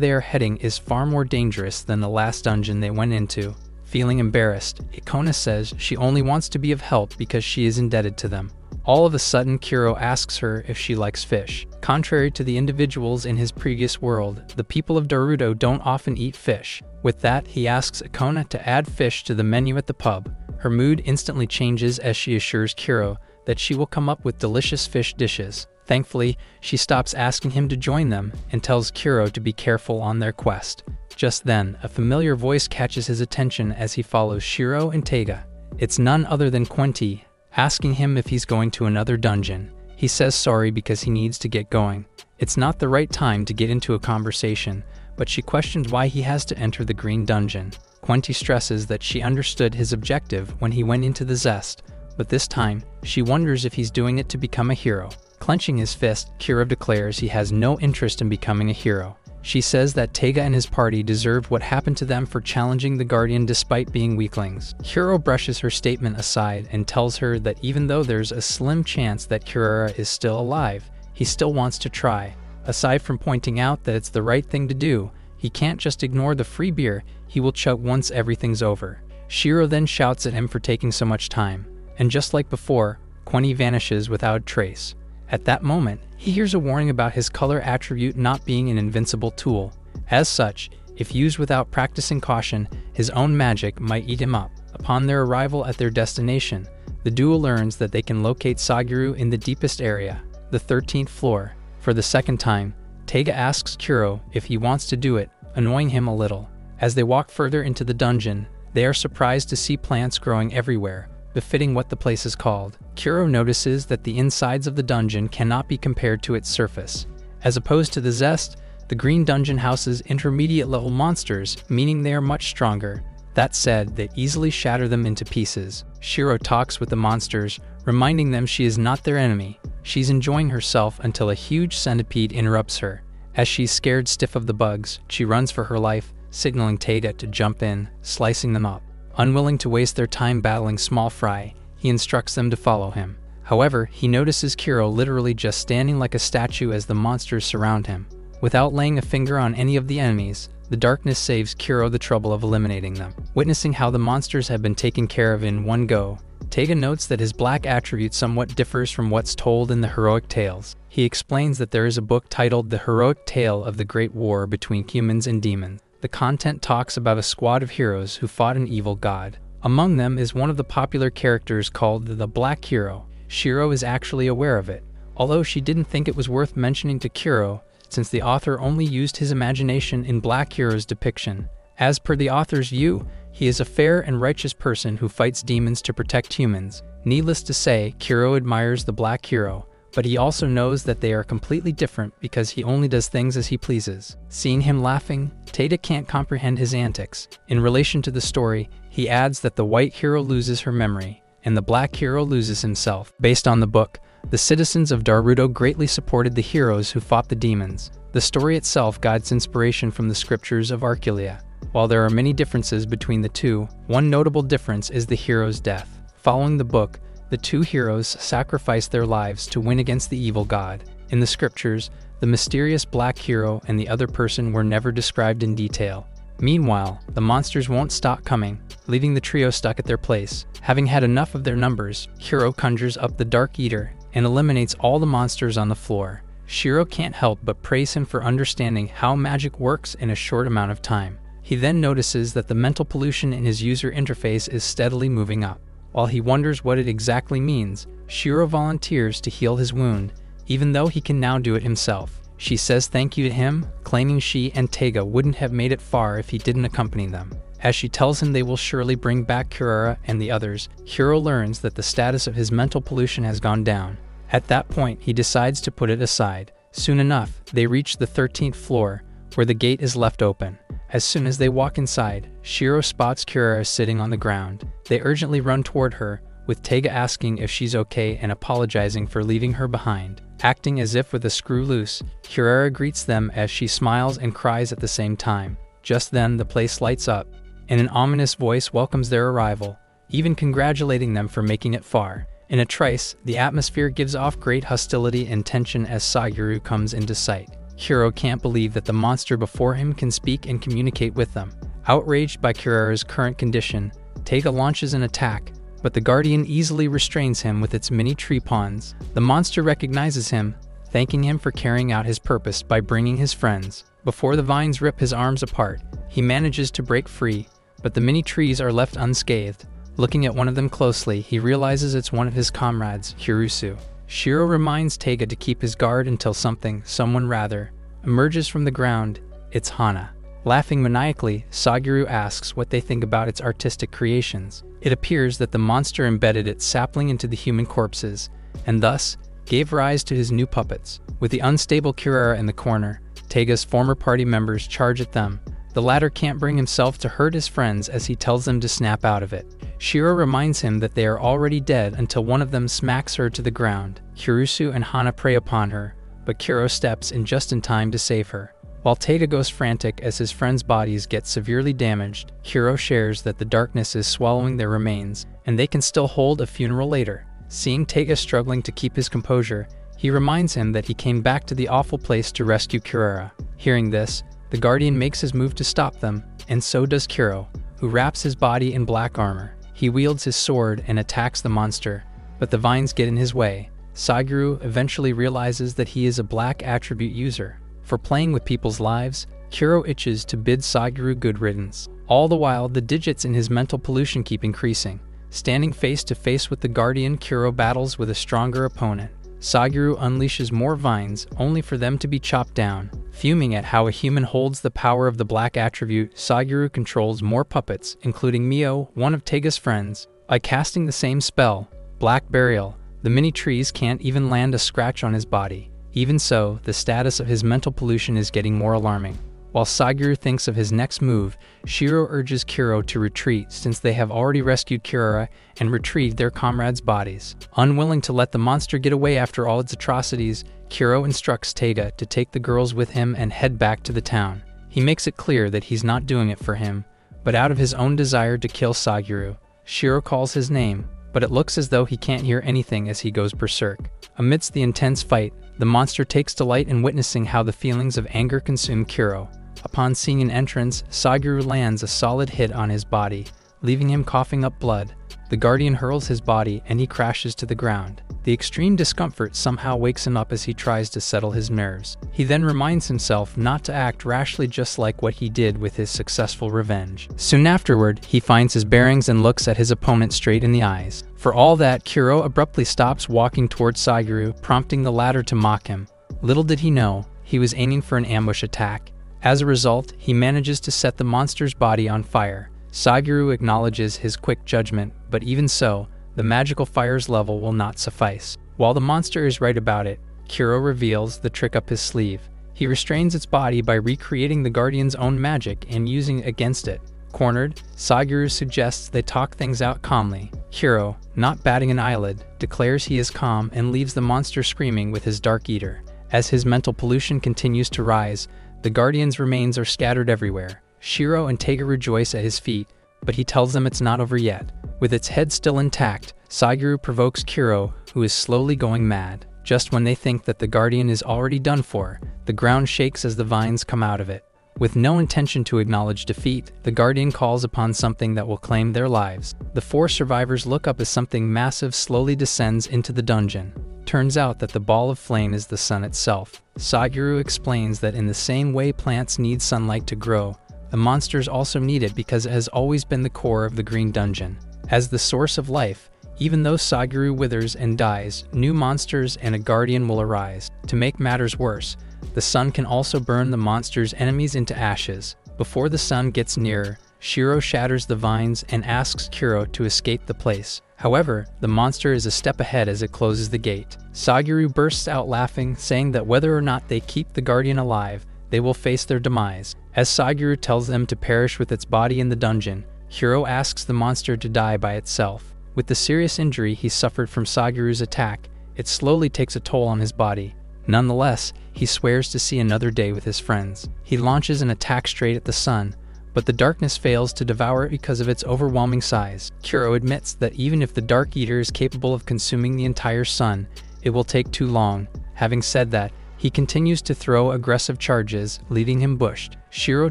[SPEAKER 1] they are heading is far more dangerous than the last dungeon they went into. Feeling embarrassed, Ikona says she only wants to be of help because she is indebted to them. All of a sudden, Kiro asks her if she likes fish. Contrary to the individuals in his previous world, the people of Darudo don't often eat fish. With that, he asks Akona to add fish to the menu at the pub. Her mood instantly changes as she assures Kiro that she will come up with delicious fish dishes. Thankfully, she stops asking him to join them and tells Kiro to be careful on their quest. Just then, a familiar voice catches his attention as he follows Shiro and Tega. It's none other than Quenti, asking him if he's going to another dungeon. He says sorry because he needs to get going. It's not the right time to get into a conversation, but she questions why he has to enter the green dungeon. Quenti stresses that she understood his objective when he went into the Zest, but this time, she wonders if he's doing it to become a hero. Clenching his fist, Kiro declares he has no interest in becoming a hero. She says that Tega and his party deserve what happened to them for challenging the Guardian despite being weaklings. Hiro brushes her statement aside and tells her that even though there's a slim chance that Kirara is still alive, he still wants to try. Aside from pointing out that it's the right thing to do, he can't just ignore the free beer he will chug once everything's over. Shiro then shouts at him for taking so much time, and just like before, Quenti vanishes without trace. At that moment, he hears a warning about his color attribute not being an invincible tool. As such, if used without practicing caution, his own magic might eat him up. Upon their arrival at their destination, the duo learns that they can locate Saguru in the deepest area, the 13th floor. For the second time, Tega asks Kuro if he wants to do it, annoying him a little. As they walk further into the dungeon, they are surprised to see plants growing everywhere, befitting what the place is called. Kuro notices that the insides of the dungeon cannot be compared to its surface. As opposed to the Zest, the Green Dungeon houses intermediate level monsters, meaning they are much stronger. That said, they easily shatter them into pieces. Shiro talks with the monsters, reminding them she is not their enemy. She's enjoying herself until a huge centipede interrupts her. As she's scared stiff of the bugs, she runs for her life, signaling Teiga to jump in, slicing them up. Unwilling to waste their time battling Small Fry, he instructs them to follow him. However, he notices Kiro literally just standing like a statue as the monsters surround him. Without laying a finger on any of the enemies, the darkness saves Kiro the trouble of eliminating them. Witnessing how the monsters have been taken care of in one go, Tega notes that his black attribute somewhat differs from what's told in the heroic tales. He explains that there is a book titled The Heroic Tale of the Great War Between Humans and Demons. The content talks about a squad of heroes who fought an evil god. Among them is one of the popular characters called the Black Hero. Shiro is actually aware of it, although she didn't think it was worth mentioning to Kiro since the author only used his imagination in Black Hero's depiction. As per the author's view, he is a fair and righteous person who fights demons to protect humans. Needless to say, Kiro admires the Black Hero, but he also knows that they are completely different because he only does things as he pleases. Seeing him laughing, Teiga can't comprehend his antics. In relation to the story, he adds that the white hero loses her memory, and the black hero loses himself. Based on the book, the citizens of Darudo greatly supported the heroes who fought the demons. The story itself guides inspiration from the scriptures of Archelia. While there are many differences between the two, one notable difference is the hero's death. Following the book, the two heroes sacrifice their lives to win against the evil god. In the scriptures, the mysterious black hero and the other person were never described in detail. Meanwhile, the monsters won't stop coming, leaving the trio stuck at their place. Having had enough of their numbers, Hiro conjures up the Dark Eater and eliminates all the monsters on the floor. Shiro can't help but praise him for understanding how magic works in a short amount of time. He then notices that the mental pollution in his user interface is steadily moving up. While he wonders what it exactly means, Shiro volunteers to heal his wound, even though he can now do it himself. She says thank you to him, claiming she and Tega wouldn't have made it far if he didn't accompany them. As she tells him they will surely bring back Kirara and the others, Hiro learns that the status of his mental pollution has gone down. At that point, he decides to put it aside. Soon enough, they reach the 13th floor, where the gate is left open. As soon as they walk inside, Shiro spots Kirara sitting on the ground. They urgently run toward her, with Tega asking if she's okay and apologizing for leaving her behind. Acting as if with a screw loose, Kirara greets them as she smiles and cries at the same time. Just then, the place lights up, and an ominous voice welcomes their arrival, even congratulating them for making it far. In a trice, the atmosphere gives off great hostility and tension as Saguru comes into sight. Kuro can't believe that the monster before him can speak and communicate with them. Outraged by Kirara's current condition, Taiga launches an attack, but the Guardian easily restrains him with its many tree pawns. The monster recognizes him, thanking him for carrying out his purpose by bringing his friends. Before the vines rip his arms apart, he manages to break free, but the many trees are left unscathed. Looking at one of them closely, he realizes it's one of his comrades, Hirusu. Shiro reminds Tega to keep his guard until something, someone rather, emerges from the ground. It's Hana. Laughing maniacally, Saguru asks what they think about its artistic creations. It appears that the monster embedded its sapling into the human corpses, and thus gave rise to his new puppets. With the unstable Kirara in the corner, Tega's former party members charge at them. The latter can't bring himself to hurt his friends as he tells them to snap out of it. Shiro reminds him that they are already dead until one of them smacks her to the ground. Hirusu and Hana prey upon her, but Kiro steps in just in time to save her. While Taiga goes frantic as his friends' bodies get severely damaged, Kuro shares that the darkness is swallowing their remains, and they can still hold a funeral later. Seeing Taiga struggling to keep his composure, he reminds him that he came back to the awful place to rescue Kirara. Hearing this, the Guardian makes his move to stop them, and so does Kuro, who wraps his body in black armor. He wields his sword and attacks the monster, but the vines get in his way. Saguru eventually realizes that he is a black attribute user, for playing with people's lives, Kuro itches to bid Saguru good riddance. All the while, the digits in his mental pollution keep increasing. Standing face to face with the Guardian, Kuro battles with a stronger opponent. Saguru unleashes more vines, only for them to be chopped down. Fuming at how a human holds the power of the black attribute, Saguru controls more puppets, including Mio, one of Tega's friends. By casting the same spell, Black Burial, the many trees can't even land a scratch on his body. Even so, the status of his mental pollution is getting more alarming. While Saguru thinks of his next move, Shiro urges Kuro to retreat since they have already rescued Kirara and retrieved their comrades' bodies. Unwilling to let the monster get away after all its atrocities, Kuro instructs Tega to take the girls with him and head back to the town. He makes it clear that he's not doing it for him, but out of his own desire to kill Saguru. Shiro calls his name, but it looks as though he can't hear anything as he goes berserk. Amidst the intense fight, the monster takes delight in witnessing how the feelings of anger consume Kuro. Upon seeing an entrance, Saguru lands a solid hit on his body, leaving him coughing up blood. The Guardian hurls his body and he crashes to the ground. The extreme discomfort somehow wakes him up as he tries to settle his nerves. He then reminds himself not to act rashly just like what he did with his successful revenge. Soon afterward, he finds his bearings and looks at his opponent straight in the eyes. For all that, Kuro abruptly stops walking towards Saguru, prompting the latter to mock him. Little did he know, he was aiming for an ambush attack. As a result, he manages to set the monster's body on fire. Saguru acknowledges his quick judgment, but even so, the magical fire's level will not suffice. While the monster is right about it, Kuro reveals the trick up his sleeve. He restrains its body by recreating the Guardian's own magic and using it against it. Cornered, Saguru suggests they talk things out calmly. Kuro, not batting an eyelid, declares he is calm and leaves the monster screaming with his Dark Eater. As his mental pollution continues to rise, the Guardian's remains are scattered everywhere. Shiro and Taiga rejoice at his feet, but he tells them it's not over yet. With its head still intact, Saguru provokes Kiro, who is slowly going mad. Just when they think that the Guardian is already done for, the ground shakes as the vines come out of it. With no intention to acknowledge defeat, the Guardian calls upon something that will claim their lives. The four survivors look up as something massive slowly descends into the dungeon. Turns out that the ball of flame is the sun itself. Saguru explains that in the same way plants need sunlight to grow, the monsters also need it because it has always been the core of the Green Dungeon. As the source of life, even though Saguru withers and dies, new monsters and a guardian will arise. To make matters worse, the sun can also burn the monster's enemies into ashes. Before the sun gets nearer, Shiro shatters the vines and asks Kuro to escape the place. However, the monster is a step ahead as it closes the gate. Saguru bursts out laughing, saying that whether or not they keep the guardian alive, they will face their demise. As Saguru tells them to perish with its body in the dungeon, Kuro asks the monster to die by itself. With the serious injury he suffered from Saguru's attack, it slowly takes a toll on his body. Nonetheless, he swears to see another day with his friends. He launches an attack straight at the sun, but the darkness fails to devour it because of its overwhelming size. Kuro admits that even if the Dark Eater is capable of consuming the entire sun, it will take too long. Having said that, he continues to throw aggressive charges, leaving him bushed. Shiro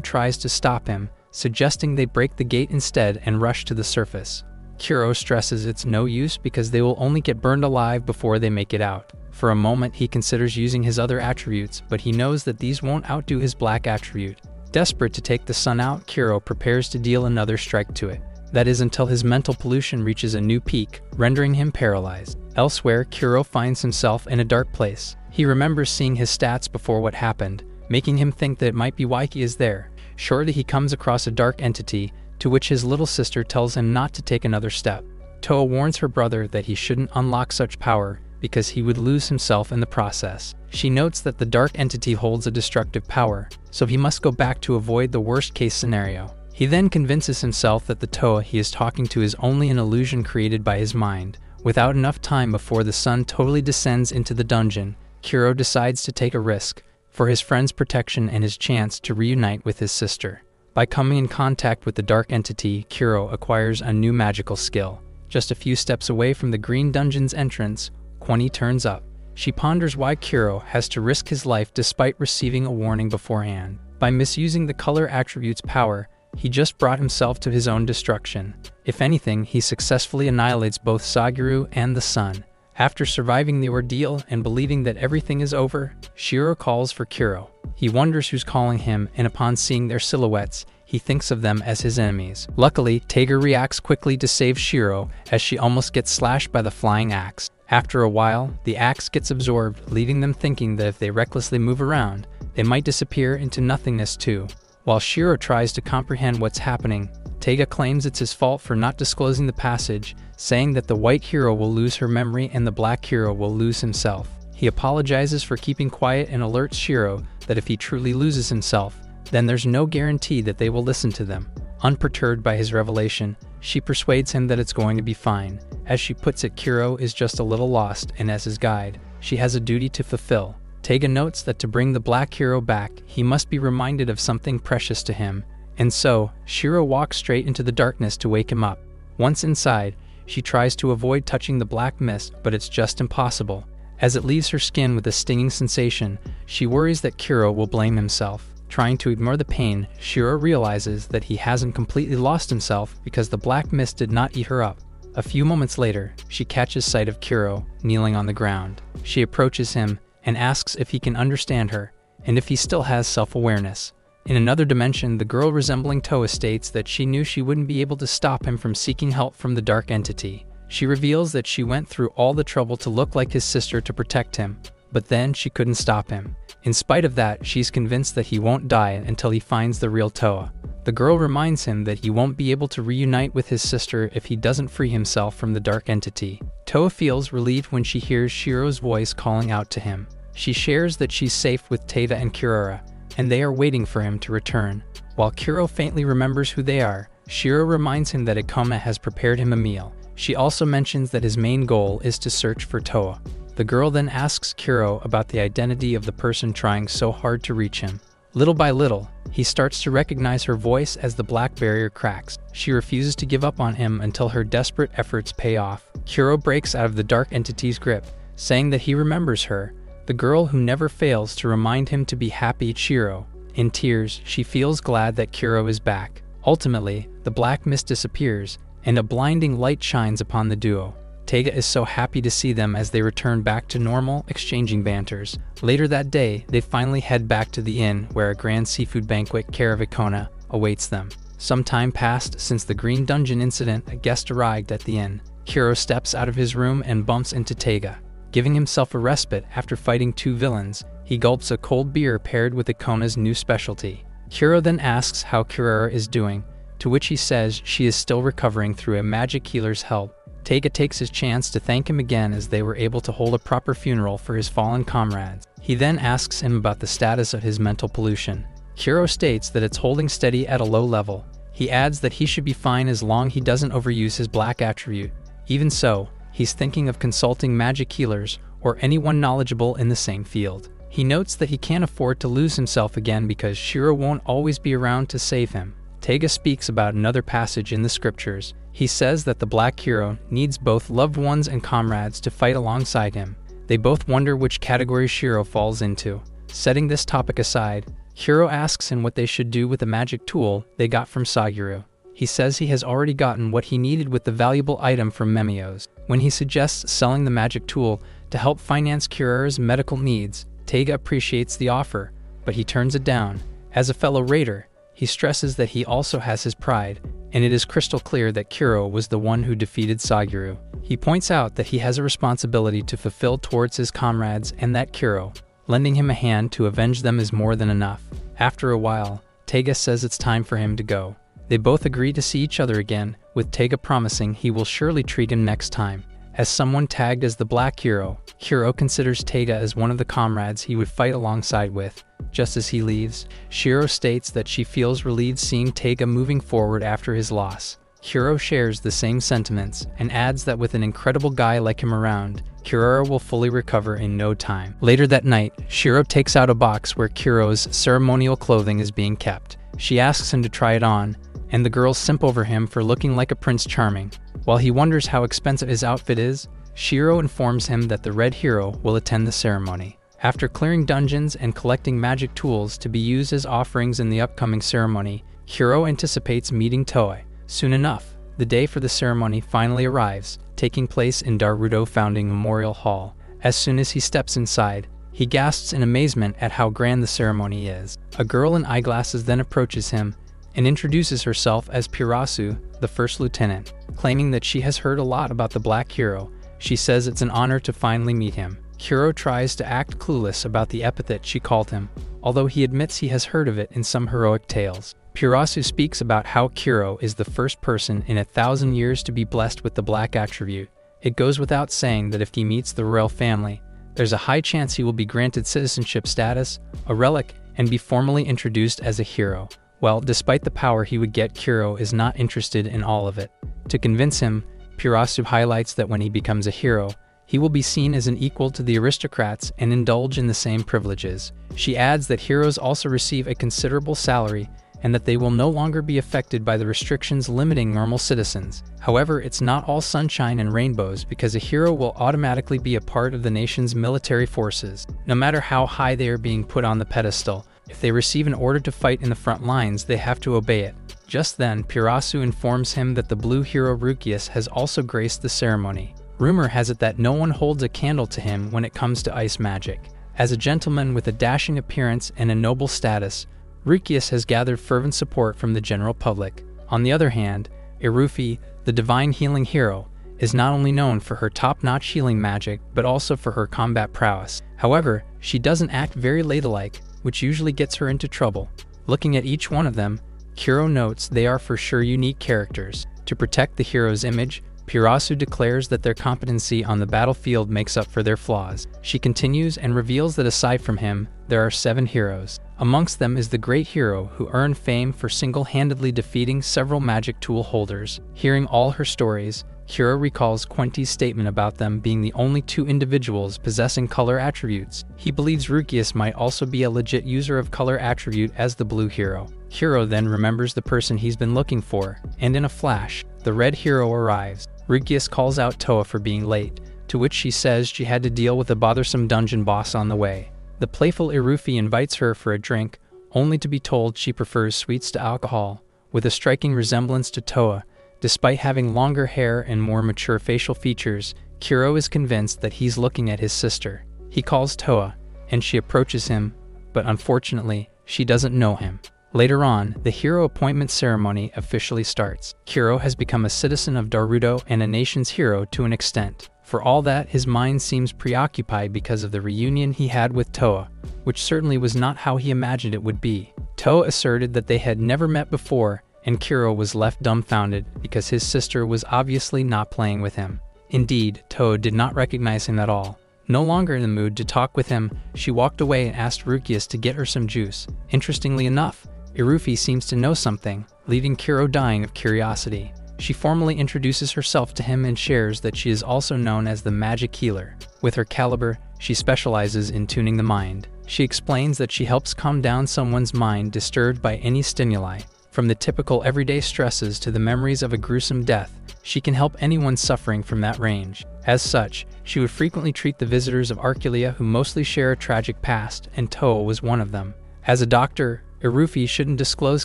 [SPEAKER 1] tries to stop him, suggesting they break the gate instead and rush to the surface. Kuro stresses it's no use because they will only get burned alive before they make it out. For a moment, he considers using his other attributes, but he knows that these won't outdo his black attribute. Desperate to take the sun out, Kuro prepares to deal another strike to it. That is until his mental pollution reaches a new peak, rendering him paralyzed. Elsewhere, Kuro finds himself in a dark place. He remembers seeing his stats before what happened, making him think that it might be he is there. Shortly, he comes across a dark entity, to which his little sister tells him not to take another step. Toa warns her brother that he shouldn't unlock such power because he would lose himself in the process. She notes that the dark entity holds a destructive power, so he must go back to avoid the worst case scenario. He then convinces himself that the Toa he is talking to is only an illusion created by his mind. Without enough time before the sun totally descends into the dungeon, Kuro decides to take a risk for his friend's protection and his chance to reunite with his sister. By coming in contact with the dark entity, Kuro acquires a new magical skill. Just a few steps away from the Green Dungeon's entrance, Quani turns up. She ponders why Kuro has to risk his life despite receiving a warning beforehand. By misusing the color attribute's power, he just brought himself to his own destruction. If anything, he successfully annihilates both Suguru and the sun. After surviving the ordeal and believing that everything is over, Shiro calls for Kuro. He wonders who's calling him, and upon seeing their silhouettes, he thinks of them as his enemies. Luckily, Tager reacts quickly to save Shiro as she almost gets slashed by the flying axe. After a while, the axe gets absorbed, leaving them thinking that if they recklessly move around, they might disappear into nothingness too. While Shiro tries to comprehend what's happening, Tega claims it's his fault for not disclosing the passage, saying that the white hero will lose her memory and the black hero will lose himself. He apologizes for keeping quiet and alerts Shiro that if he truly loses himself, then there's no guarantee that they will listen to them. Unperturbed by his revelation, she persuades him that it's going to be fine. As she puts it, Kuro is just a little lost, and as his guide, she has a duty to fulfill. Taiga notes that to bring the black hero back, he must be reminded of something precious to him, and so, Shiro walks straight into the darkness to wake him up. Once inside, she tries to avoid touching the black mist, but it's just impossible. As it leaves her skin with a stinging sensation, she worries that Kuro will blame himself. Trying to ignore the pain, Shiro realizes that he hasn't completely lost himself because the black mist did not eat her up. A few moments later, she catches sight of Kuro kneeling on the ground. She approaches him and asks if he can understand her and if he still has self awareness. In another dimension, the girl resembling Toa states that she knew she wouldn't be able to stop him from seeking help from the dark entity. She reveals that she went through all the trouble to look like his sister to protect him, but then she couldn't stop him. In spite of that, she's convinced that he won't die until he finds the real Toa. The girl reminds him that he won't be able to reunite with his sister if he doesn't free himself from the dark entity. Toa feels relieved when she hears Shiro's voice calling out to him. She shares that she's safe with Taiga and Kirara, and they are waiting for him to return. While Kuro faintly remembers who they are, Shiro reminds him that Ikoma has prepared him a meal. She also mentions that his main goal is to search for Toa. The girl then asks Kuro about the identity of the person trying so hard to reach him. Little by little, he starts to recognize her voice as the black barrier cracks. She refuses to give up on him until her desperate efforts pay off. Kuro breaks out of the dark entity's grip, saying that he remembers her, the girl who never fails to remind him to be happy Chiro. In tears, she feels glad that Kuro is back. Ultimately, the black mist disappears, and a blinding light shines upon the duo. Taiga is so happy to see them as they return back to normal, exchanging banters. Later that day, they finally head back to the inn where a grand seafood banquet, Caravicona, awaits them. Some time passed since the Green Dungeon incident, a guest arrived at the inn. Kuro steps out of his room and bumps into Taiga. Giving himself a respite after fighting two villains, he gulps a cold beer paired with Ikona's new specialty. Kuro then asks how Kirara is doing, to which he says she is still recovering through a magic healer's help. Taiga takes his chance to thank him again as they were able to hold a proper funeral for his fallen comrades. He then asks him about the status of his mental pollution. Kuro states that it's holding steady at a low level. He adds that he should be fine as long he doesn't overuse his black attribute. Even so, he's thinking of consulting magic healers or anyone knowledgeable in the same field. He notes that he can't afford to lose himself again because Shiro won't always be around to save him. Taiga speaks about another passage in the scriptures. He says that the black hero needs both loved ones and comrades to fight alongside him. They both wonder which category Shiro falls into. Setting this topic aside, Hiro asks him what they should do with the magic tool they got from Saguru. He says he has already gotten what he needed with the valuable item from Memios. When he suggests selling the magic tool to help finance Kirara's medical needs, Taiga appreciates the offer, but he turns it down. As a fellow raider, he stresses that he also has his pride, and it is crystal clear that Kuro was the one who defeated Saguru. He points out that he has a responsibility to fulfill towards his comrades and that Kuro, lending him a hand to avenge them is more than enough. After a while, Taiga says it's time for him to go. They both agree to see each other again, with Taiga promising he will surely treat him next time. As someone tagged as the Black Hero, Hiro considers Taiga as one of the comrades he would fight alongside with. Just as he leaves, Shiro states that she feels relieved seeing Taiga moving forward after his loss. Hiro shares the same sentiments and adds that with an incredible guy like him around, Kirara will fully recover in no time. Later that night, Shiro takes out a box where Kiro's ceremonial clothing is being kept. She asks him to try it on, and the girls simp over him for looking like a Prince Charming. While he wonders how expensive his outfit is, Shiro informs him that the Red Hero will attend the ceremony. After clearing dungeons and collecting magic tools to be used as offerings in the upcoming ceremony, Hiro anticipates meeting Toei. Soon enough, the day for the ceremony finally arrives, taking place in Darudo Founding Memorial Hall. As soon as he steps inside, he gasps in amazement at how grand the ceremony is. A girl in eyeglasses then approaches him and introduces herself as Pirasu, the first lieutenant. Claiming that she has heard a lot about the Black Hero, she says it's an honor to finally meet him. Hiro tries to act clueless about the epithet she called him, although he admits he has heard of it in some heroic tales. Pirasu speaks about how Kiro is the first person in a thousand years to be blessed with the black attribute. It goes without saying that if he meets the royal family, there's a high chance he will be granted citizenship status, a relic, and be formally introduced as a hero. Well, despite the power he would get, Kuro is not interested in all of it. To convince him, Pirasu highlights that when he becomes a hero, he will be seen as an equal to the aristocrats and indulge in the same privileges. She adds that heroes also receive a considerable salary and that they will no longer be affected by the restrictions limiting normal citizens. However, it's not all sunshine and rainbows because a hero will automatically be a part of the nation's military forces, no matter how high they are being put on the pedestal. If they receive an order to fight in the front lines, they have to obey it. Just then, Pirasu informs him that the blue hero Rukius has also graced the ceremony. Rumor has it that no one holds a candle to him when it comes to ice magic. As a gentleman with a dashing appearance and a noble status, Rukius has gathered fervent support from the general public. On the other hand, Irufi, the divine healing hero, is not only known for her top notch healing magic, but also for her combat prowess. However, she doesn't act very ladylike, which usually gets her into trouble. Looking at each one of them, Kuro notes they are for sure unique characters. To protect the hero's image, Pirasu declares that their competency on the battlefield makes up for their flaws. She continues and reveals that aside from him, there are seven heroes. Amongst them is the great hero who earned fame for single handedly defeating several magic tool holders. Hearing all her stories, Kira recalls Quenti's statement about them being the only two individuals possessing color attributes. He believes Rukius might also be a legit user of color attribute as the blue hero. Hero then remembers the person he's been looking for, and in a flash, the red hero arrives. Rukius calls out Toa for being late, to which she says she had to deal with a bothersome dungeon boss on the way. The playful Irufi invites her for a drink, only to be told she prefers sweets to alcohol. With a striking resemblance to Toa, Despite having longer hair and more mature facial features, Kuro is convinced that he's looking at his sister. He calls Toa, and she approaches him, but unfortunately, she doesn't know him. Later on, the hero appointment ceremony officially starts. Kuro has become a citizen of Darudo and a nation's hero to an extent. For all that, his mind seems preoccupied because of the reunion he had with Toa, which certainly was not how he imagined it would be. Toa asserted that they had never met before and Kiro was left dumbfounded because his sister was obviously not playing with him. Indeed, Toa did not recognize him at all. No longer in the mood to talk with him, she walked away and asked Rukius to get her some juice. Interestingly enough, Irufi seems to know something, leaving Kiro dying of curiosity. She formally introduces herself to him and shares that she is also known as the Magic Healer. With her caliber, she specializes in tuning the mind. She explains that she helps calm down someone's mind disturbed by any stimuli. From the typical everyday stresses to the memories of a gruesome death, she can help anyone suffering from that range. As such, she would frequently treat the visitors of Archelia who mostly share a tragic past, and Toa was one of them. As a doctor, Irufi shouldn't disclose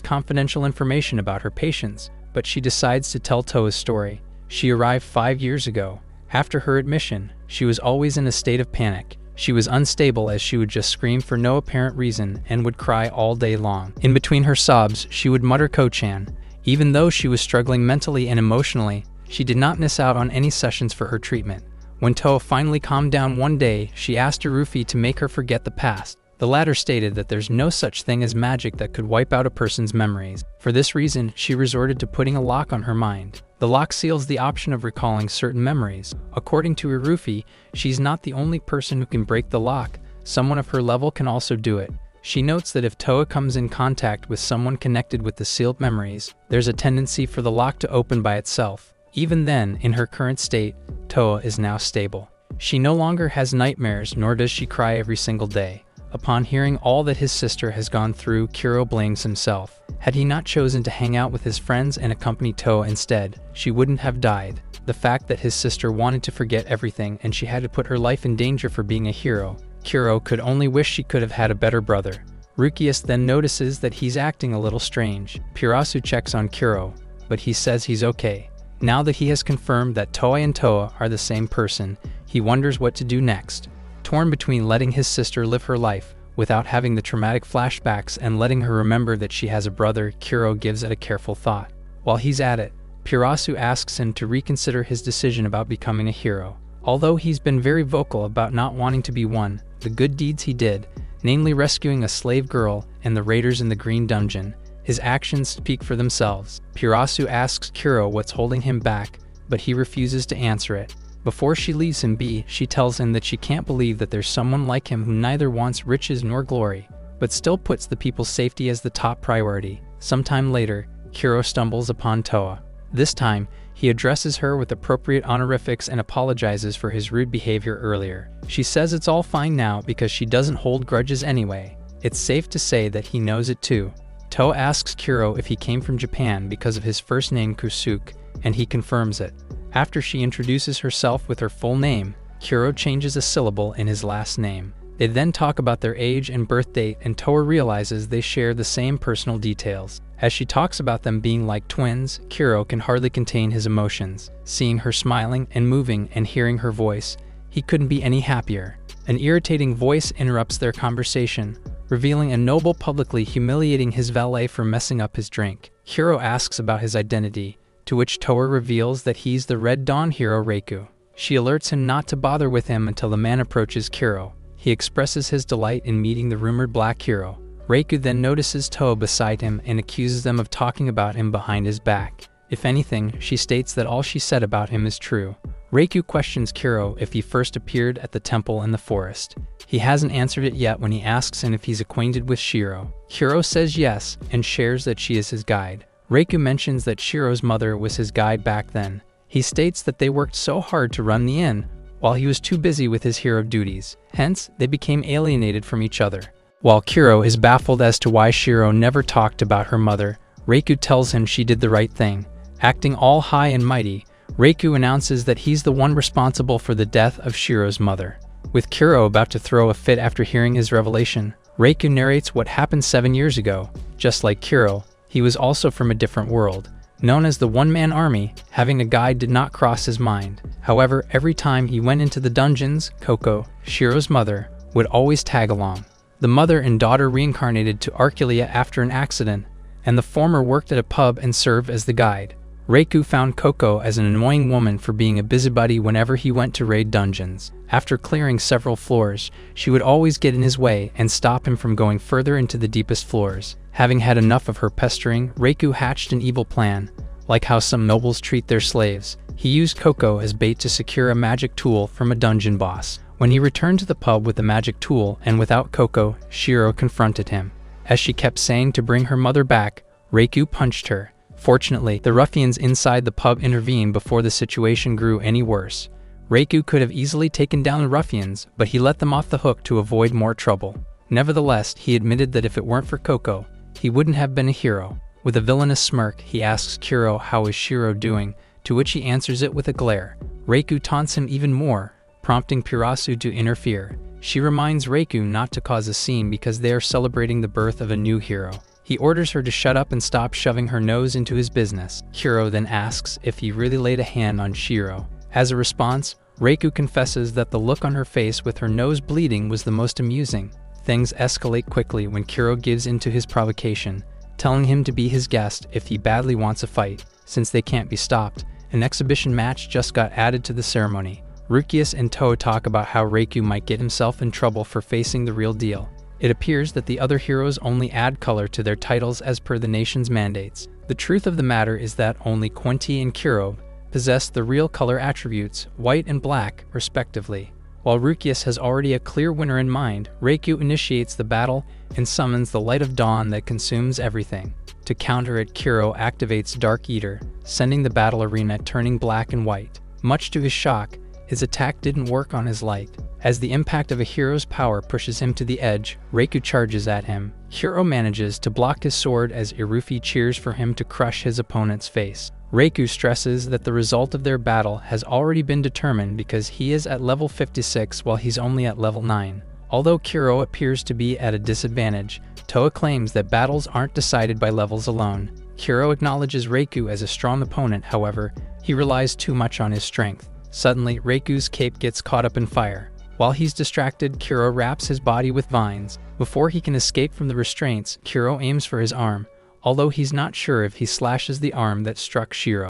[SPEAKER 1] confidential information about her patients, but she decides to tell Toa's story. She arrived five years ago. After her admission, she was always in a state of panic. She was unstable as she would just scream for no apparent reason and would cry all day long. In between her sobs, she would mutter Kochan. Even though she was struggling mentally and emotionally, she did not miss out on any sessions for her treatment. When Toa finally calmed down one day, she asked Irufi to make her forget the past. The latter stated that there's no such thing as magic that could wipe out a person's memories. For this reason, she resorted to putting a lock on her mind. The lock seals the option of recalling certain memories. According to Irufi, she's not the only person who can break the lock, someone of her level can also do it. She notes that if Toa comes in contact with someone connected with the sealed memories, there's a tendency for the lock to open by itself. Even then, in her current state, Toa is now stable. She no longer has nightmares, nor does she cry every single day. Upon hearing all that his sister has gone through, Kuro blames himself. Had he not chosen to hang out with his friends and accompany Toa instead, she wouldn't have died. The fact that his sister wanted to forget everything and she had to put her life in danger for being a hero, Kuro could only wish she could have had a better brother. Rukius then notices that he's acting a little strange. Pirasu checks on Kuro, but he says he's okay. Now that he has confirmed that Toa and Toa are the same person, he wonders what to do next torn between letting his sister live her life without having the traumatic flashbacks and letting her remember that she has a brother, Kuro gives it a careful thought. While he's at it, Pirasu asks him to reconsider his decision about becoming a hero. Although he's been very vocal about not wanting to be one, the good deeds he did, namely rescuing a slave girl and the raiders in the Green Dungeon, his actions speak for themselves. Pirasu asks Kuro what's holding him back, but he refuses to answer it. Before she leaves him be, she tells him that she can't believe that there's someone like him who neither wants riches nor glory, but still puts the people's safety as the top priority. Sometime later, Kuro stumbles upon Toa. This time, he addresses her with appropriate honorifics and apologizes for his rude behavior earlier. She says it's all fine now because she doesn't hold grudges anyway. It's safe to say that he knows it too. Toa asks Kuro if he came from Japan because of his first name Kusuke, and he confirms it. After she introduces herself with her full name, Kuro changes a syllable in his last name. They then talk about their age and birth date, and Toa realizes they share the same personal details. As she talks about them being like twins, Kuro can hardly contain his emotions. Seeing her smiling and moving and hearing her voice, he couldn't be any happier. An irritating voice interrupts their conversation, revealing a noble publicly humiliating his valet for messing up his drink. Kuro asks about his identity, to which Toa reveals that he's the Red Dawn hero Reiku. She alerts him not to bother with him until the man approaches Kiro. He expresses his delight in meeting the rumored Black Hero. Reiku then notices Toa beside him and accuses them of talking about him behind his back. If anything, she states that all she said about him is true. Reiku questions Kiro if he first appeared at the temple in the forest. He hasn't answered it yet when he asks him if he's acquainted with Shiro. Kiro says yes and shares that she is his guide. Reiku mentions that Shiro's mother was his guide back then. He states that they worked so hard to run the inn, while he was too busy with his hero duties. Hence, they became alienated from each other. While Kuro is baffled as to why Shiro never talked about her mother, Reiku tells him she did the right thing. Acting all high and mighty, Reiku announces that he's the one responsible for the death of Shiro's mother. With Kuro about to throw a fit after hearing his revelation, Reiku narrates what happened seven years ago. Just like Kuro, he was also from a different world. Known as the one man army, having a guide did not cross his mind. However, every time he went into the dungeons, Koko, Shiro's mother, would always tag along. The mother and daughter reincarnated to Archelia after an accident, and the former worked at a pub and served as the guide. Reiku found Koko as an annoying woman for being a busybody whenever he went to raid dungeons. After clearing several floors, she would always get in his way and stop him from going further into the deepest floors. Having had enough of her pestering, Reiku hatched an evil plan. Like how some nobles treat their slaves, he used Koko as bait to secure a magic tool from a dungeon boss. When he returned to the pub with the magic tool and without Koko, Shiro confronted him. As she kept saying to bring her mother back, Reiku punched her. Fortunately, the ruffians inside the pub intervened before the situation grew any worse. Reiku could have easily taken down the ruffians, but he let them off the hook to avoid more trouble. Nevertheless, he admitted that if it weren't for Koko, he wouldn't have been a hero. With a villainous smirk, he asks Kuro how is Shiro doing, to which he answers it with a glare. Reiku taunts him even more, prompting Pirasu to interfere. She reminds Reiku not to cause a scene because they are celebrating the birth of a new hero. He orders her to shut up and stop shoving her nose into his business. Kuro then asks if he really laid a hand on Shiro. As a response, Reiku confesses that the look on her face with her nose bleeding was the most amusing. Things escalate quickly when Kuro gives in to his provocation, telling him to be his guest if he badly wants a fight. Since they can't be stopped, an exhibition match just got added to the ceremony. Rukius and Toa talk about how Reiku might get himself in trouble for facing the real deal. It appears that the other heroes only add color to their titles as per the nation's mandates. The truth of the matter is that only Quenti and Kuro possess the real color attributes, white and black, respectively. While Rukius has already a clear winner in mind, Reiku initiates the battle and summons the light of dawn that consumes everything. To counter it, Kuro activates Dark Eater, sending the battle arena turning black and white. Much to his shock, his attack didn't work on his light. As the impact of a hero's power pushes him to the edge, Reiku charges at him. Kuro manages to block his sword as Irufi cheers for him to crush his opponent's face. Reiku stresses that the result of their battle has already been determined because he is at level 56 while he's only at level 9. Although Kuro appears to be at a disadvantage, Toa claims that battles aren't decided by levels alone. Kuro acknowledges Reiku as a strong opponent, however, he relies too much on his strength. Suddenly, Reiku's cape gets caught up in fire. While he's distracted, Kuro wraps his body with vines. Before he can escape from the restraints, Kuro aims for his arm, although he's not sure if he slashes the arm that struck Shiro.